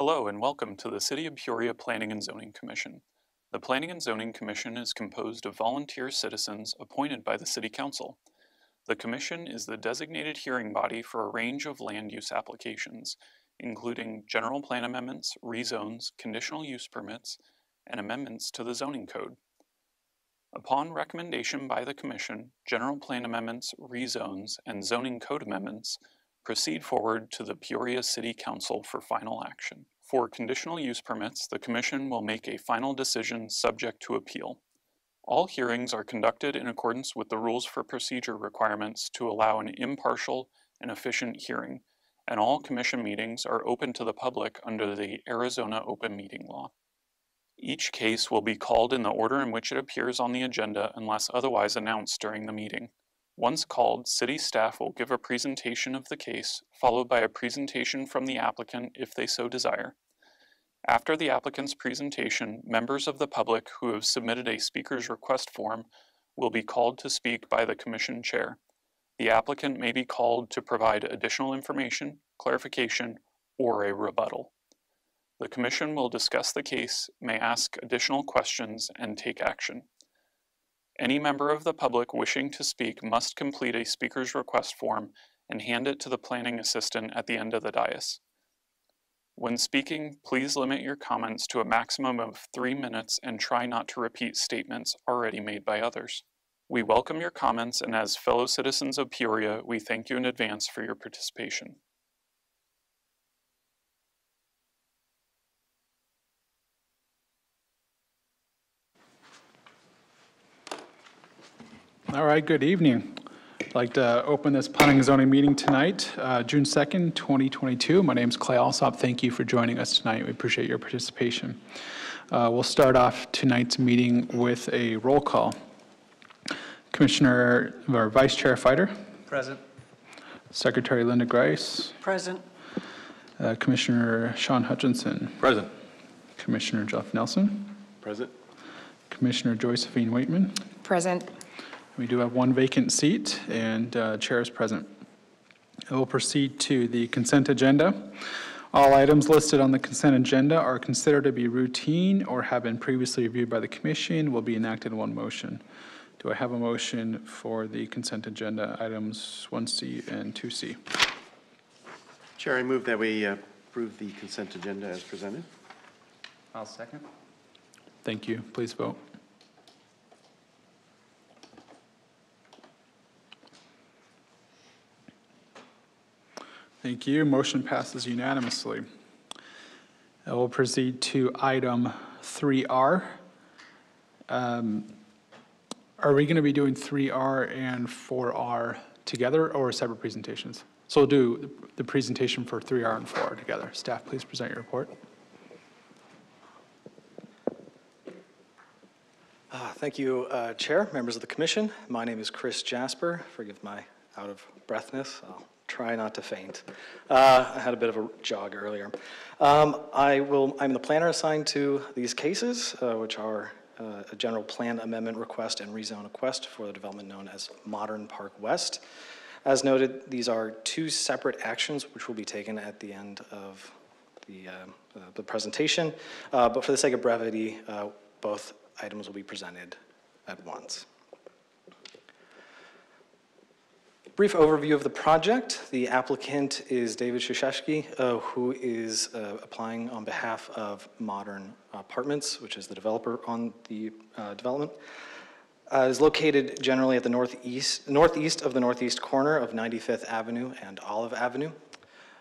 Hello and welcome to the City of Peoria Planning and Zoning Commission. The Planning and Zoning Commission is composed of volunteer citizens appointed by the City Council. The Commission is the designated hearing body for a range of land use applications, including general plan amendments, rezones, conditional use permits, and amendments to the zoning code. Upon recommendation by the Commission, general plan amendments, rezones, and zoning code amendments proceed forward to the Peoria City Council for final action. For conditional use permits, the Commission will make a final decision subject to appeal. All hearings are conducted in accordance with the rules for procedure requirements to allow an impartial and efficient hearing, and all Commission meetings are open to the public under the Arizona Open Meeting Law. Each case will be called in the order in which it appears on the agenda unless otherwise announced during the meeting. Once called, city staff will give a presentation of the case, followed by a presentation from the applicant if they so desire. After the applicant's presentation, members of the public who have submitted a speaker's request form will be called to speak by the commission chair. The applicant may be called to provide additional information, clarification, or a rebuttal. The commission will discuss the case, may ask additional questions, and take action. Any member of the public wishing to speak must complete a speaker's request form and hand it to the planning assistant at the end of the dais. When speaking, please limit your comments to a maximum of three minutes and try not to repeat statements already made by others. We welcome your comments and as fellow citizens of Peoria, we thank you in advance for your participation. All right, good evening. I'd like to open this planning and zoning meeting tonight, uh, June 2nd, 2022. My name is Clay Alsop. Thank you for joining us tonight. We appreciate your participation. Uh, We'll start off tonight's meeting with a roll call. Commissioner, or Vice Chair Fighter, Present. Secretary Linda Grice, Present. uh, Commissioner Sean Hutchinson, Present. Commissioner Jeff Nelson, Present. Commissioner Josephine Waitman, Present. We do have one vacant seat, and uh, Chair is present. I will proceed to the consent agenda. All items listed on the consent agenda are considered to be routine or have been previously reviewed by the commission, will be enacted in one motion. Do I have a motion for the consent agenda items 1C and 2C? Chair, I move that we uh, approve the consent agenda as presented. I'll second. Thank you. Please vote. Thank you. Motion passes unanimously. I will proceed to item 3R. Um, Are we going to be doing 3R and 4R together or separate presentations? So we'll do the presentation for 3R and 4R together. Staff, please present your report. Uh, Thank you, uh, Chair, members of the commission. My name is Chris Jasper. Forgive my out-of-breathness. I'll try not to faint. Uh, I had a bit of a jog earlier. Um, I will, I'm the planner assigned to these cases, uh, which are uh, a general plan amendment request and rezone request for the development known as Modern Park West. As noted, these are two separate actions which will be taken at the end of the, uh, uh, the presentation. Uh, But for the sake of brevity, both items will be presented at once. Brief overview of the project. The applicant is David Shashevsky, uh, who is uh, applying on behalf of Modern Apartments, which is the developer on the uh, development. Uh, Is located generally at the northeast, northeast of the northeast corner of 95th Avenue and Olive Avenue.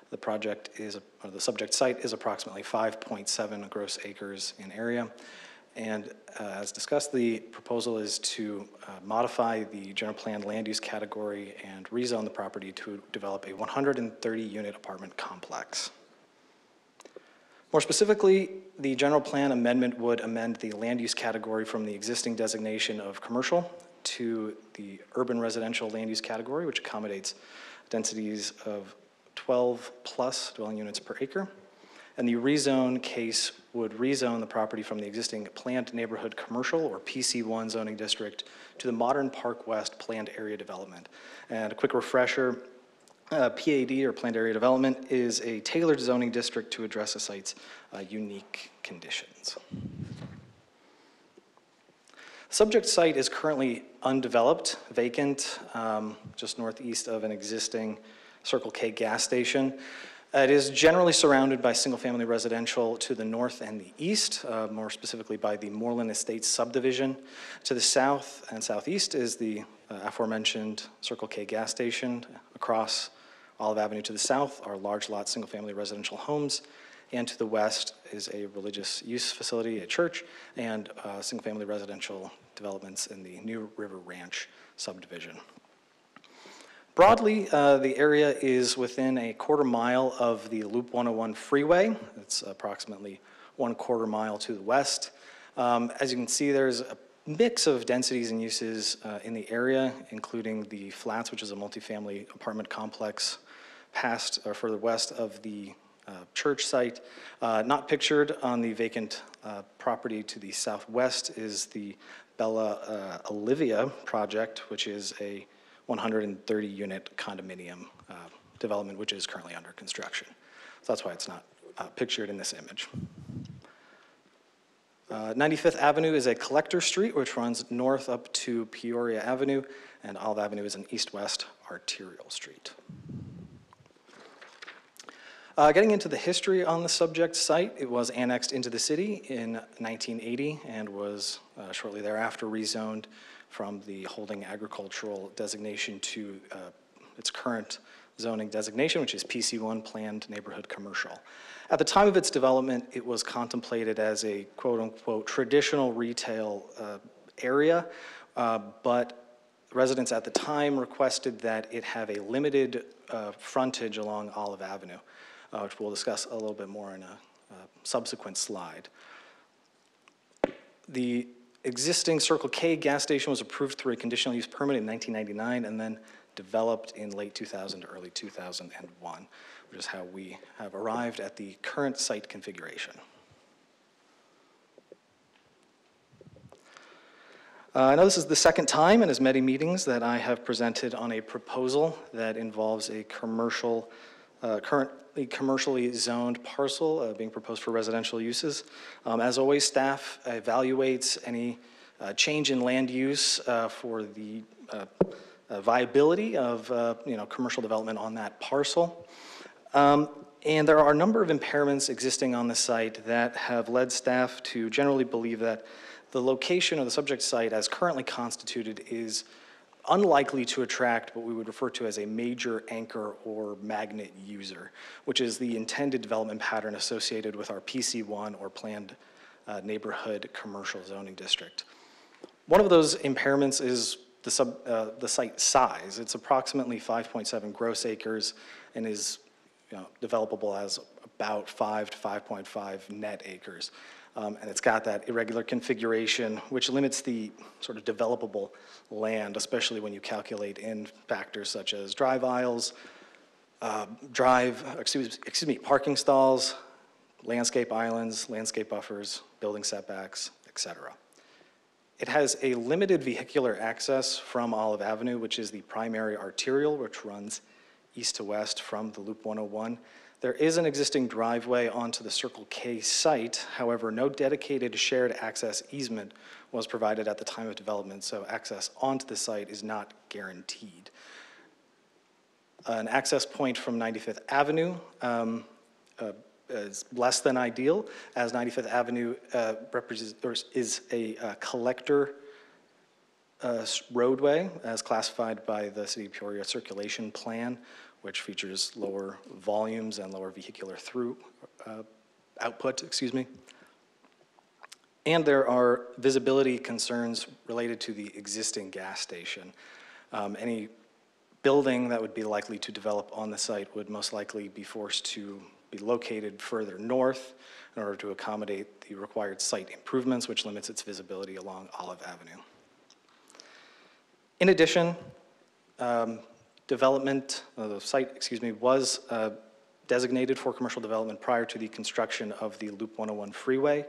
The project is, or the subject site is approximately 5.7 gross acres in area. And uh, as discussed, the proposal is to uh, modify the general plan land use category and rezone the property to develop a 130-unit apartment complex. More specifically, the general plan amendment would amend the land use category from the existing designation of commercial to the urban residential land use category, which accommodates densities of 12-plus dwelling units per acre. And the rezone case would rezone the property from the existing planned neighborhood commercial or PC1 zoning district to the modern Park West planned area development. And a quick refresher, Uh, PAD, or Planned Area Development, is a tailored zoning district to address a site's uh, unique conditions. Subject site is currently undeveloped, vacant, um, just northeast of an existing Circle K gas station. It is generally surrounded by single-family residential to the north and the east, uh, more specifically by the Moreland Estates subdivision. To the south and southeast is the uh, aforementioned Circle K gas station. Across Olive Avenue to the south are large lot, single-family residential homes. And to the west is a religious use facility, a church, and uh, single-family residential developments in the New River Ranch subdivision. Broadly, uh, the area is within a quarter mile of the Loop 101 freeway. It's approximately one quarter mile to the west. Um, As you can see, there's a mix of densities and uses uh, in the area, including the Flats, which is a multifamily apartment complex past or further west of the uh, church site. Uh, Not pictured on the vacant uh, property to the southwest is the Bella uh, Olivia project, which is a 130-unit condominium uh, development, which is currently under construction. So that's why it's not uh, pictured in this image. Uh, 95th Avenue is a collector street which runs north up to Peoria Avenue, and Olive Avenue is an east-west arterial street. Uh, Getting into the history on the subject site, it was annexed into the city in 1980 and was uh, shortly thereafter rezoned from the holding agricultural designation to uh, its current zoning designation, which is PC1 Planned Neighborhood Commercial. At the time of its development, it was contemplated as a quote-unquote traditional retail uh, area, uh, but residents at the time requested that it have a limited uh, frontage along Olive Avenue, uh, which we'll discuss a little bit more in a uh, subsequent slide. The existing Circle K gas station was approved through a conditional use permit in 1999 and then developed in late 2000 to early 2001, which is how we have arrived at the current site configuration. Uh, I know this is the second time in as many meetings that I have presented on a proposal that involves a commercial, uh, currently commercially zoned parcel uh, being proposed for residential uses. Um, As always, staff evaluates any uh, change in land use uh, for the uh, uh, viability of, you know, commercial development on that parcel. Um, And there are a number of impairments existing on the site that have led staff to generally believe that the location of the subject site as currently constituted is unlikely to attract what we would refer to as a major anchor or magnet user, which is the intended development pattern associated with our PC1 or planned uh, neighborhood commercial zoning district. One of those impairments is the sub, uh, the site size. It's approximately 5.7 gross acres and is, you know, developable as about 5 to 5.5 net acres. Um, And it's got that irregular configuration, which limits the sort of developable land, especially when you calculate in factors such as drive aisles, uh, drive, excuse, excuse me, parking stalls, landscape islands, landscape buffers, building setbacks, etc. It has a limited vehicular access from Olive Avenue, which is the primary arterial, which runs east to west from the Loop 101. There is an existing driveway onto the Circle K site. However, no dedicated shared access easement was provided at the time of development, so access onto the site is not guaranteed. An access point from 95th Avenue um, uh, is less than ideal, as 95th Avenue uh, is a uh, collector uh, roadway as classified by the City of Peoria Circulation Plan, which features lower volumes and lower vehicular through, uh, output, excuse me. And there are visibility concerns related to the existing gas station. Um, Any building that would be likely to develop on the site would most likely be forced to be located further north in order to accommodate the required site improvements, which limits its visibility along Olive Avenue. In addition, um, development, uh, the site, excuse me, was uh, designated for commercial development prior to the construction of the Loop 101 freeway.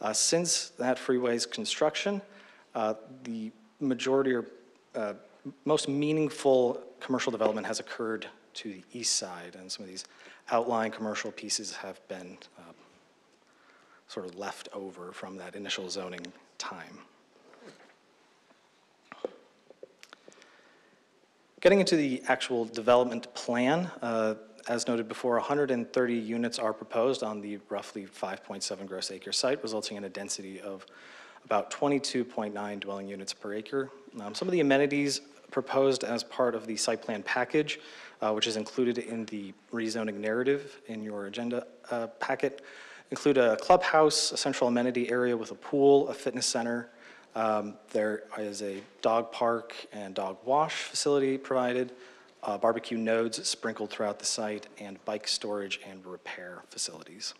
Uh, Since that freeway's construction, uh, the majority or uh, most meaningful commercial development has occurred to the east side, and some of these outlying commercial pieces have been uh, sort of left over from that initial zoning time. Getting into the actual development plan, uh, as noted before, 130 units are proposed on the roughly 5.7 gross acre site, resulting in a density of about 22.9 dwelling units per acre. Um, Some of the amenities proposed as part of the site plan package, uh, which is included in the rezoning narrative in your agenda uh, packet, include a clubhouse, a central amenity area with a pool, a fitness center, um, There is a dog park and dog wash facility provided, uh, barbecue nodes sprinkled throughout the site, and bike storage and repair facilities.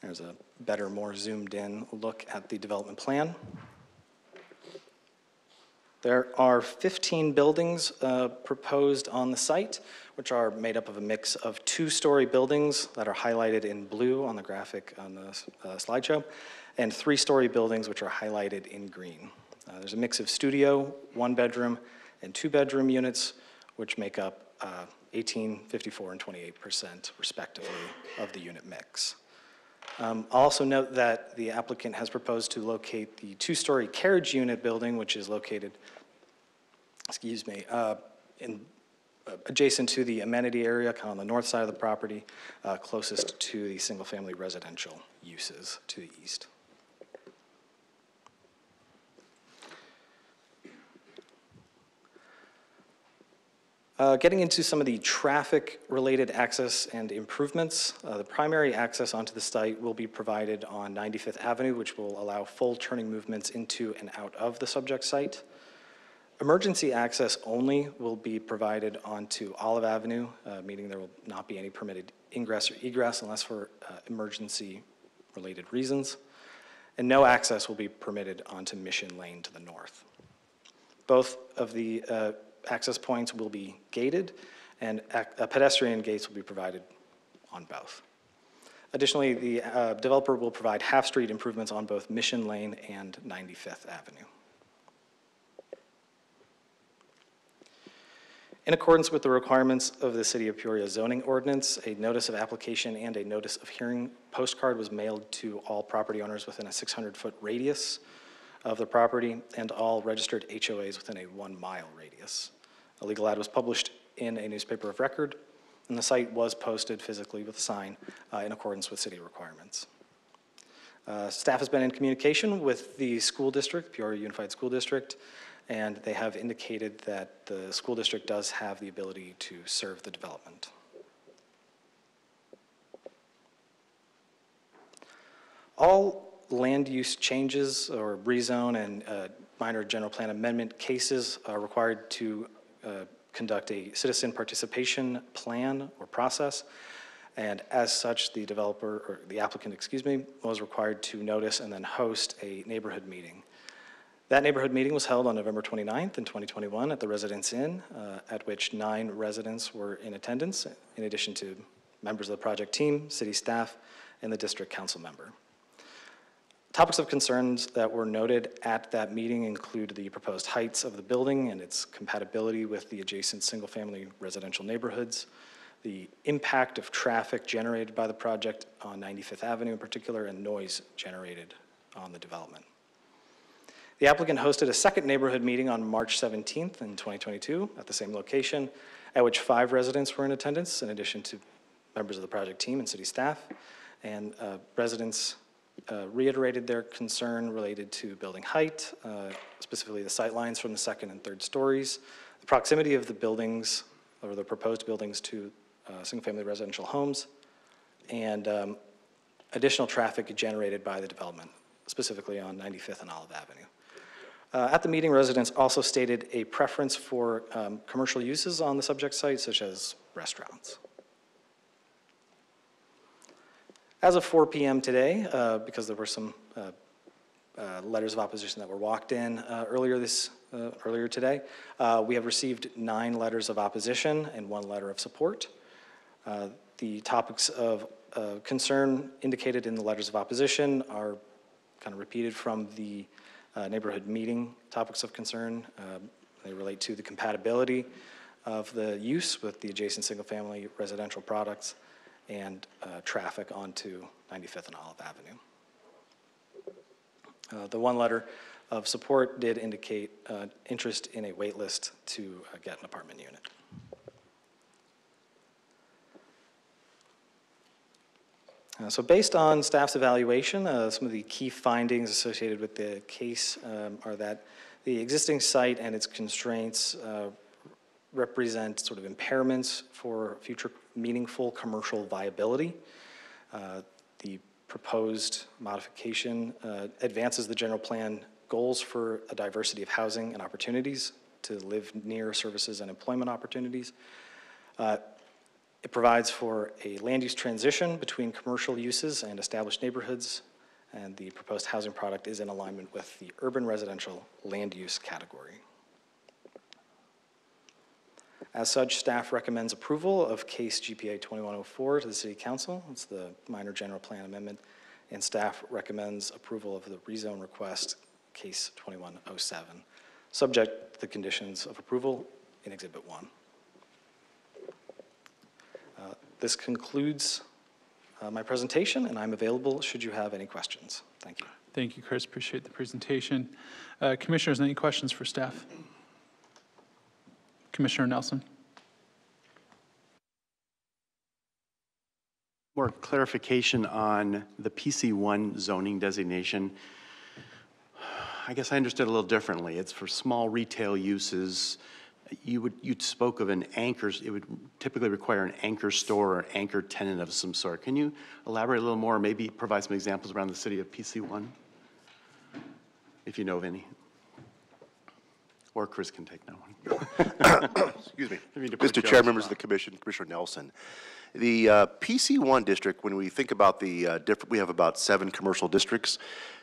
There's a better, more zoomed-in look at the development plan. There are 15 buildings uh, proposed on the site, which are made up of a mix of two-story buildings that are highlighted in blue on the graphic on the uh, slideshow, and three-story buildings which are highlighted in green. Uh, There's a mix of studio, one-bedroom, and two-bedroom units, which make up uh, 18, 54, and 28% respectively of the unit mix. Um, I'll also note that the applicant has proposed to locate the two-story carriage unit building, which is located, excuse me, uh, in, uh, adjacent to the amenity area, kind of on the north side of the property, uh, closest to the single-family residential uses to the east. Uh, Getting into some of the traffic-related access and improvements, uh, the primary access onto the site will be provided on 95th Avenue, which will allow full turning movements into and out of the subject site. Emergency access only will be provided onto Olive Avenue, uh, meaning there will not be any permitted ingress or egress unless for uh, emergency-related reasons. And no access will be permitted onto Mission Lane to the north. Both of the uh, access points will be gated, and uh, pedestrian gates will be provided on both. Additionally, the uh, developer will provide half-street improvements on both Mission Lane and 95th Avenue. In accordance with the requirements of the City of Peoria zoning ordinance, a notice of application and a notice of hearing postcard was mailed to all property owners within a 600-foot radius of the property and all registered HOAs within a one-mile radius. A legal ad was published in a newspaper of record, and the site was posted physically with a sign uh, in accordance with city requirements. Uh, Staff has been in communication with the school district, Peoria Unified School District, and they have indicated that the school district does have the ability to serve the development. All land use changes or rezone and uh, minor general plan amendment cases are required to uh, conduct a citizen participation plan or process. And as such, the developer, or the applicant, excuse me, was required to notice and then host a neighborhood meeting. That neighborhood meeting was held on November 29th in 2021 at the Residence Inn, uh, at which nine residents were in attendance, in addition to members of the project team, city staff, and the district council member. Topics of concerns that were noted at that meeting include the proposed heights of the building and its compatibility with the adjacent single-family residential neighborhoods, the impact of traffic generated by the project on 95th Avenue in particular, and noise generated on the development. The applicant hosted a second neighborhood meeting on March 17th in 2022 at the same location, at which five residents were in attendance, in addition to members of the project team and city staff. And uh, residents uh, reiterated their concern related to building height, uh, specifically the sight lines from the second and third stories, the proximity of the buildings, or the proposed buildings to uh, single-family residential homes, and um, additional traffic generated by the development, specifically on 95th and Olive Avenue. Uh, At the meeting, residents also stated a preference for um, commercial uses on the subject site, such as restaurants. As of 4 PM today, uh, because there were some uh, uh, letters of opposition that were walked in uh, earlier this, earlier today, we have received nine letters of opposition and one letter of support. The topics of concern indicated in the letters of opposition are kind of repeated from the neighborhood meeting topics of concern. Um, They relate to the compatibility of the use with the adjacent single-family residential products and uh, traffic onto 95th and Olive Avenue. Uh, The one letter of support did indicate uh, interest in a wait list to uh, get an apartment unit. Uh, So based on staff's evaluation, uh, some of the key findings associated with the case um, are that the existing site and its constraints uh, represent sort of impairments for future meaningful commercial viability. Uh, The proposed modification uh, advances the general plan goals for a diversity of housing and opportunities to live near services and employment opportunities. Uh, It provides for a land use transition between commercial uses and established neighborhoods, and the proposed housing product is in alignment with the urban residential land use category. As such, staff recommends approval of case GPA 2104 to the City Council. It's the minor general plan amendment, and staff recommends approval of the rezone request, case 2107, subject to the conditions of approval in Exhibit 1. Uh, This concludes uh, my presentation, and I'm available should you have any questions. Thank you. Thank you, Chris. Appreciate the presentation. Uh, Commissioners, any questions for staff? Commissioner Nelson? More clarification on the PC1 zoning designation. I guess I understood a little differently. It's for small retail uses. You would, you spoke of an anchor, it would typically require an anchor store or anchor tenant of some sort. Can you elaborate a little more, maybe provide some examples around the city of PC1? If you know of any. Or Chris can take that one. Excuse me. Didn't mean to put Mr. Chair, members of the commission, Commissioner Nelson. The uh, PC1 district, when we think about the uh, different, we have about seven commercial districts.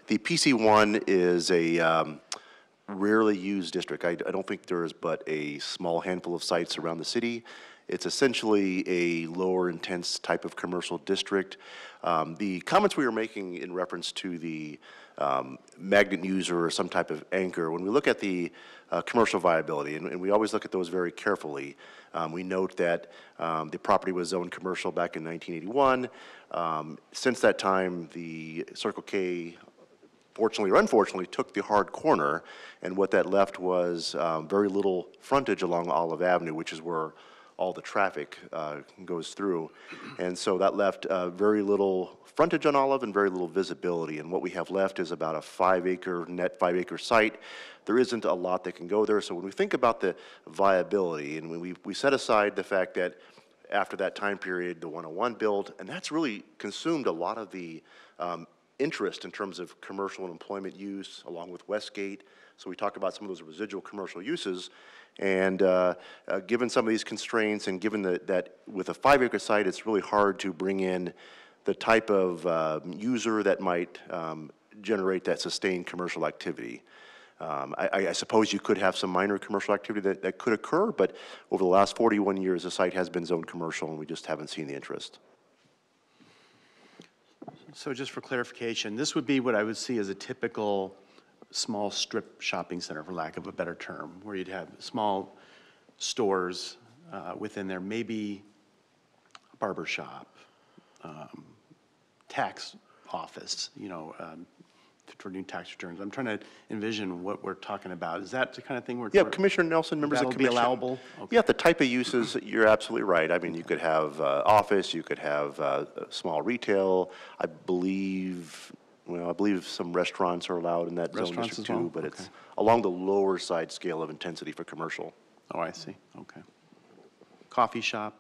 The PC1 is a um, rarely used district. I I don't think there is but a small handful of sites around the city. It's essentially a lower intense type of commercial district. Um, The comments we were making in reference to the um, magnet user or some type of anchor, when we look at the uh, commercial viability, and and we always look at those very carefully, um, we note that um, the property was zoned commercial back in 1981. Um, Since that time, the Circle K fortunately or unfortunately, took the hard corner, and what that left was um, very little frontage along Olive Avenue, which is where all the traffic uh, goes through. And so that left uh, very little frontage on Olive and very little visibility. And what we have left is about a five-acre, net five-acre site. There isn't a lot that can go there. So when we think about the viability, and we, we set aside the fact that after that time period, the 101 built, and that's really consumed a lot of the um, interest in terms of commercial and employment use, along with Westgate. So we talk about some of those residual commercial uses. And uh, uh, given some of these constraints, and given that, that with a five-acre site, it's really hard to bring in the type of uh, user that might um, generate that sustained commercial activity. Um, I, I- I suppose you could have some minor commercial activity that, that could occur, but over the last 41 years, the site has been zoned commercial, and we just haven't seen the interest. So just for clarification, this would be what I would see as a typical small strip shopping center, for lack of a better term, where you'd have small stores uh, within there, maybe a barber shop, um, tax office, you know, um, for new tax returns. I'm trying to envision what we're talking about. Is that the kind of thing we're? Yeah, Commissioner Nelson, members of the commission. That'll be commission. allowable? Okay. Yeah, the type of uses, you're absolutely right. I mean, you could have uh, office, you could have uh, small retail. I believe, well, I believe some restaurants are allowed in that zone district as well? too, but it's along the lower side scale of intensity for commercial. Oh, I see, okay. Coffee shop?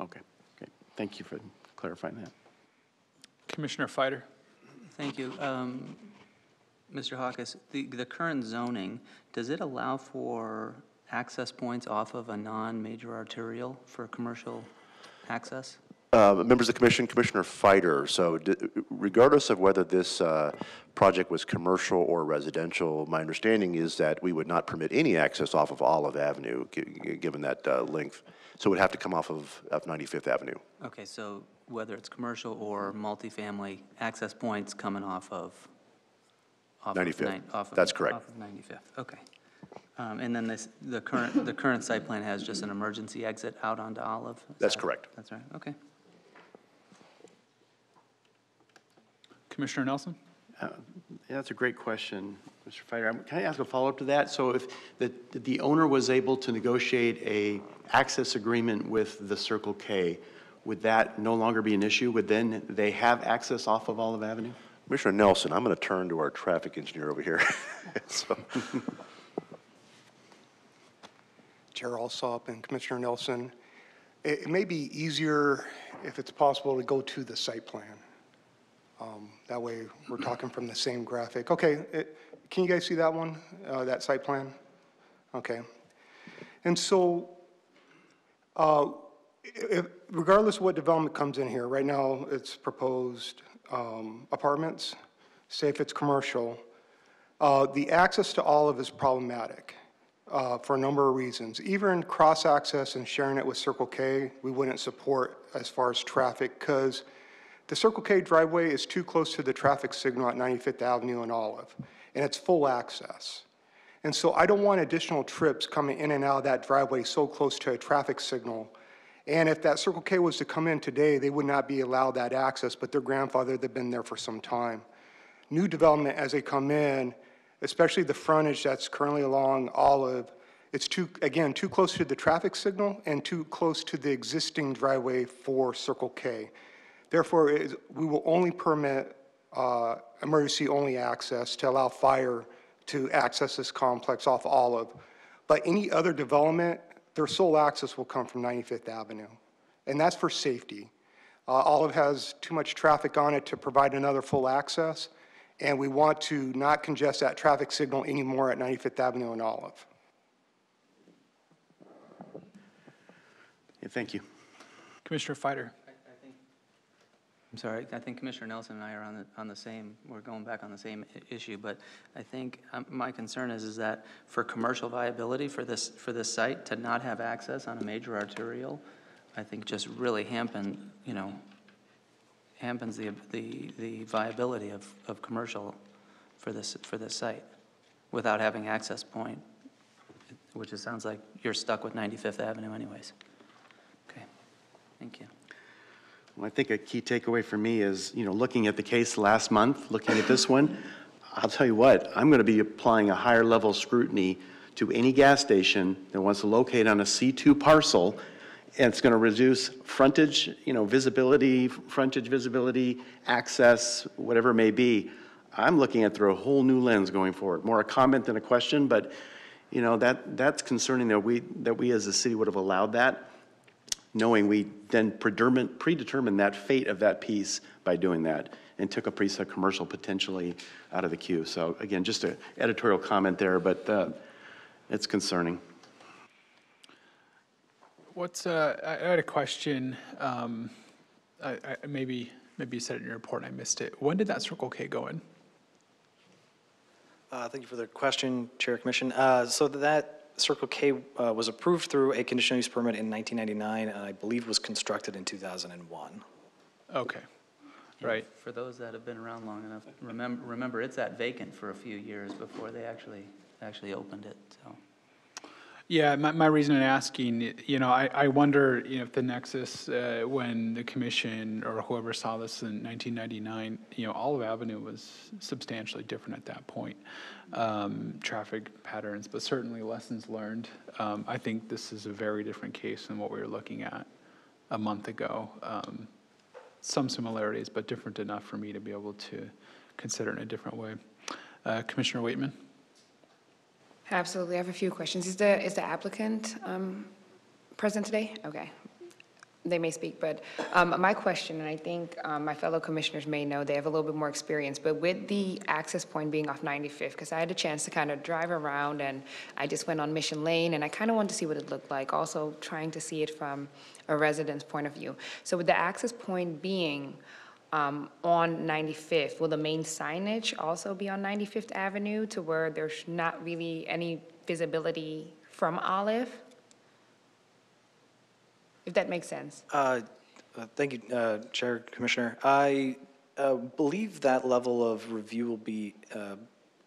Okay, okay. Thank you for clarifying that. Commissioner Fider? Thank you. Um, Mr. Hawkes, the, the current zoning, does it allow for access points off of a non-major arterial for commercial access? Uh, Members of the commission, Commissioner Fider, so d- regardless of whether this uh, project was commercial or residential, my understanding is that we would not permit any access off of Olive Avenue, gi- gi- given that uh, length. So it would have to come off of of 95th Avenue. Okay, so whether it's commercial or multifamily, access points coming off of? off of 95th. nine- off of- That's correct. Off of 95th, okay. Um, And then this, the current, the current site plan has just an emergency exit out onto Olive? Is That's that- correct. That's right, okay. Commissioner Nelson? Yeah, That's a great question, Mr. Fighter. Um, Can I ask a follow-up to that? So if the, the owner was able to negotiate a access agreement with the Circle K, would that no longer be an issue? Would then they have access off of Olive Avenue? Commissioner Nelson, I'm going to turn to our traffic engineer over here. So, Chair Alsop and Commissioner Nelson. It, it may be easier if it's possible to go to the site plan. Um, That way, we're talking from the same graphic. Okay, it- can you guys see that one, uh, that site plan? Okay. And so, uh, if- regardless of what development comes in here, right now, it's proposed um, apartments, say if it's commercial, uh, The access to Olive is problematic uh, for a number of reasons. Even cross-access and sharing it with Circle K, we wouldn't support as far as traffic, because the Circle K driveway is too close to the traffic signal at 95th Avenue and Olive, and it's full access. And so I don't want additional trips coming in and out of that driveway so close to a traffic signal. And if that Circle K was to come in today, they would not be allowed that access, but their grandfather, they've been there for some time new development as they come in, especially the frontage that's currently along Olive, it's too, again, too close to the traffic signal and too close to the existing driveway for Circle K. Therefore, we will only permit uh, emergency-only access to allow fire to access this complex off Olive. But any other development, their sole access will come from 95th Avenue, and that's for safety. Uh, Olive has too much traffic on it to provide another full access, and we want to not congest that traffic signal anymore at 95th Avenue and Olive. Yeah, Thank you. Commissioner Fighter? I'm sorry, I think Commissioner Nelson and I are on the, on the same, we're going back on the same issue, but I think, um, my concern is, is that for commercial viability for this, for this site, to not have access on a major arterial, I think just really hampen, you know, hampens the, the, the viability of, of commercial for this, for this site, without having access point, which it sounds like you're stuck with 95th Avenue anyways. Okay, thank you. Well, I think a key takeaway for me is, you know, looking at the case last month, looking at this one, I'll tell you what, I'm going to be applying a higher level scrutiny to any gas station that wants to locate on a C2 parcel, and it's going to reduce frontage, you know, visibility, frontage visibility, access, whatever it may be. I'm looking at through a whole new lens going forward, more a comment than a question, but, you know, that, that's concerning that we, that we as a city would have allowed that knowing we then predetermined, predetermined that fate of that piece by doing that, and took a piece of commercial potentially out of the queue. So again, just an editorial comment there, but uh, it's concerning. What's, uh, I I had a question, um, I, I, maybe, maybe you said it in your report and I missed it. When did that Circle K go in? Uh, Thank you for the question, Chair Commission. Uh, So that Circle K uh, was approved through a conditional use permit in 1999, and I believe was constructed in 2001. Okay, right. For those that have been around long enough, remember, remember, it's at vacant for a few years before they actually, actually opened it, so. Yeah, my, my reason in asking, you know, I, I wonder, you know, if the nexus, uh, when the commission or whoever saw this in 1999, you know, Olive Avenue was substantially different at that point. Um, traffic patterns, but certainly lessons learned. Um, I think this is a very different case than what we were looking at a month ago. Um, some similarities, but different enough for me to be able to consider in a different way. Uh, Commissioner Waitman? Absolutely. I have a few questions. Is the, is the applicant um, present today? Okay. They may speak, but um, my question, and I think um, my fellow commissioners may know, they have a little bit more experience, but with the access point being off 95th, because I had a chance to kind of drive around, and I just went on Mission Lane, and I kind of wanted to see what it looked like, also trying to see it from a resident's point of view. So with the access point being um, on 95th, will the main signage also be on 95th Avenue to where there's not really any visibility from Olive? If that makes sense. Uh, uh, Thank you, uh, Chair Commissioner. I uh, believe that level of review will be uh,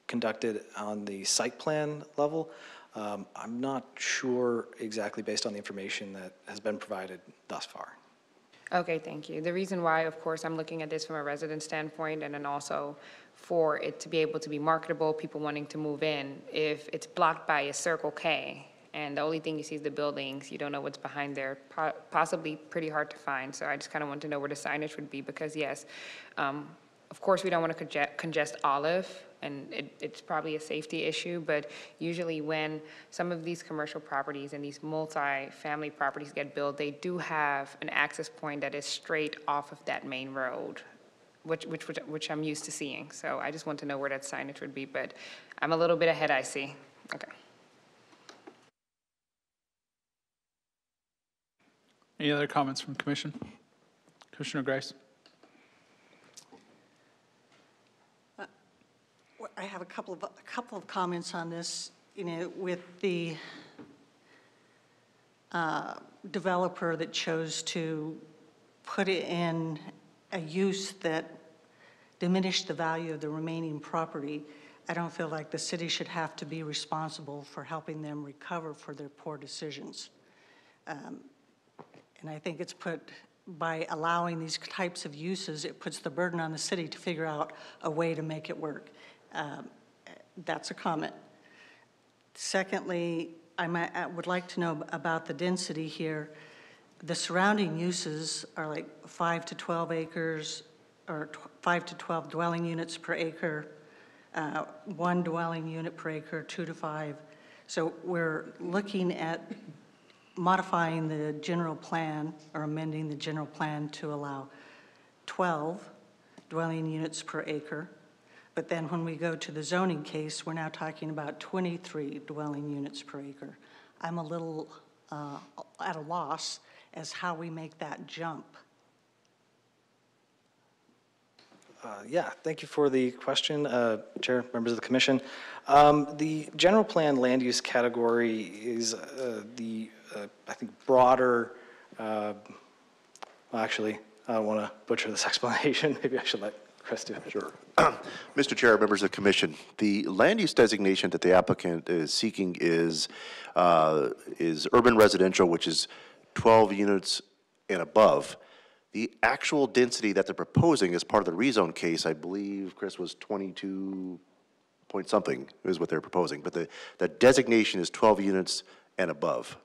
conducted on the site plan level. Um, I'm not sure exactly based on the information that has been provided thus far. Okay, thank you. The reason why, of course, I'm looking at this from a resident standpoint, and then also for it to be able to be marketable, people wanting to move in, if it's blocked by a Circle K, and the only thing you see is the buildings, you don't know what's behind there, po- possibly pretty hard to find. So I just kind of want to know where the signage would be, because yes, um, of course, we don't want to conge- congest Olive, and it, it's probably a safety issue, but usually when some of these commercial properties and these multi-family properties get built, they do have an access point that is straight off of that main road, which, which, which- which I'm used to seeing. So I just want to know where that signage would be, but I'm a little bit ahead, I see. Okay. Any other comments from commission? Commissioner Grice? I have a couple of, a couple of comments on this, you know, with the uh, developer that chose to put it in a use that diminished the value of the remaining property, I don't feel like the city should have to be responsible for helping them recover for their poor decisions. Um, And I think it's put, by allowing these types of uses, it puts the burden on the city to figure out a way to make it work. Um, That's a comment. Secondly, I might, I would like to know about the density here. The surrounding uses are like five to 12 acres, or tw- five to 12 dwelling units per acre, uh, one dwelling unit per acre, two to five. So we're looking at modifying the general plan, or amending the general plan to allow 12 dwelling units per acre. But then when we go to the zoning case, we're now talking about 23 dwelling units per acre. I'm a little uh, at a loss as how we make that jump. Uh, Yeah, thank you for the question, uh, Chair, members of the commission. Um, The general plan land use category is uh, the, uh, I think, broader, uh, well, actually, I don't want to butcher this explanation, maybe I should let Sure. Mr. Chair, members of the commission, the land use designation that the applicant is seeking is, uh, is urban residential, which is 12 units and above. The actual density that they're proposing as part of the rezone case, I believe, Chris, was 22 point something is what they're proposing. But the, the designation is 12 units and above.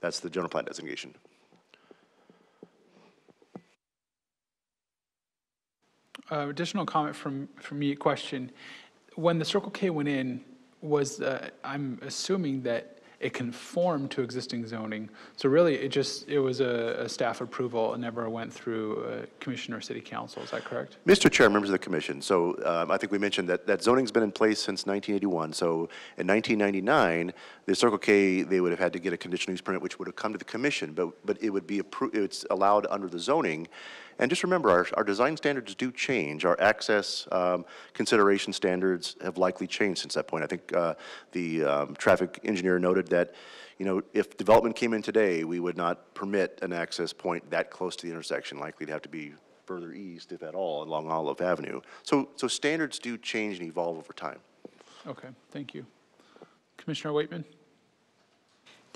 That's the general plan designation. Uh, Additional comment from, from me, question. When the Circle K went in, was, uh, I'm assuming that it conformed to existing zoning. So really, it just, it was a, a staff approval and never went through uh, commission or city council, is that correct? Mr. Chair, members of the commission, so um, I think we mentioned that, that zoning's been in place since 1981. So in 1999, the Circle K, they would have had to get a conditional use permit, which would have come to the commission, but, but it would be, appro- it's allowed under the zoning. And just remember, our, our design standards do change. Our access um, consideration standards have likely changed since that point. I think uh, the um, traffic engineer noted that, you know, if development came in today, we would not permit an access point that close to the intersection, likely to have to be further east, if at all, along Olive Avenue. So, so standards do change and evolve over time. Okay, thank you. Commissioner Waitman?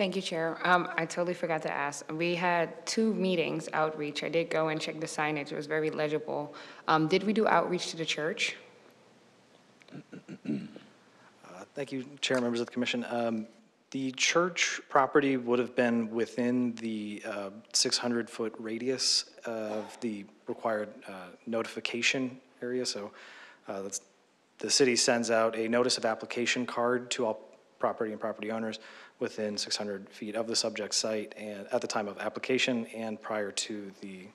Thank you, Chair. Um, I totally forgot to ask. We had two meetings, outreach. I did go and check the signage. It was very legible. Um, Did we do outreach to the church? Uh, Thank you, Chair, members of the commission. Um, The church property would have been within the 600-foot radius of the required uh, notification area, so uh, that's, the city sends out a notice of application card to all property and property owners within 600 feet of the subject site and at the time of application and prior to the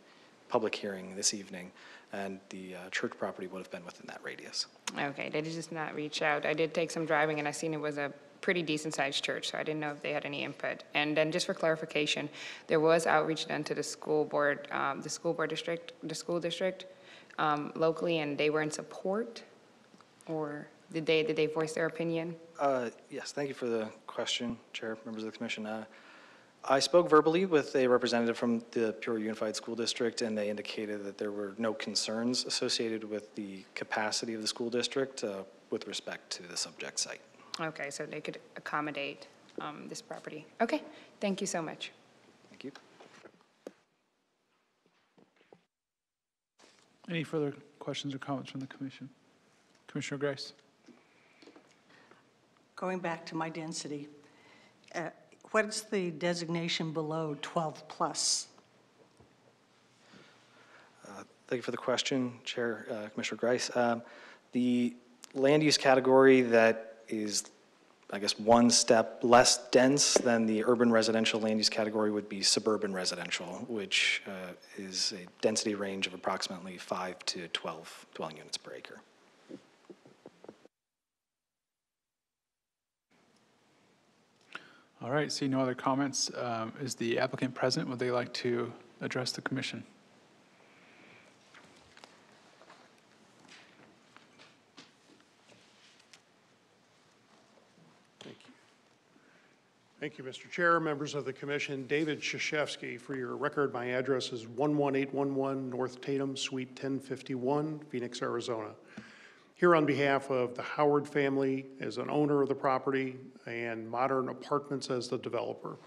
public hearing this evening, and the uh, church property would have been within that radius. Okay, they did just not reach out. I did take some driving, and I seen it was a pretty decent-sized church, so I didn't know if they had any input. And then just for clarification, there was outreach done to the school board, um, the school board district, the school district um, locally, and they were in support? Or did they, did they voice their opinion? Uh, Yes, thank you for the question, Chair, members of the commission. Uh, I spoke verbally with a representative from the Peoria Unified School District, and they indicated that there were no concerns associated with the capacity of the school district uh, with respect to the subject site. Okay, so they could accommodate um, this property. Okay, thank you so much. Thank you. Any further questions or comments from the commission? Commissioner Grace? Going back to my density, uh, what's the designation below 12-plus? Thank you for the question, Chair, uh, Commissioner Grice. Um, The land use category that is, I guess, one step less dense than the urban residential land use category would be suburban residential, which uh, is a density range of approximately five to 12 dwelling units per acre. All right, see no other comments. Um, Is the applicant present? Would they like to address the commission? Thank you. Thank you, Mr. Chair, members of the commission. David Shashevsky, for your record, my address is 11811 North Tatum, Suite 1051, Phoenix, Arizona. Here on behalf of the Howard family as an owner of the property and Modern Apartments as the developer.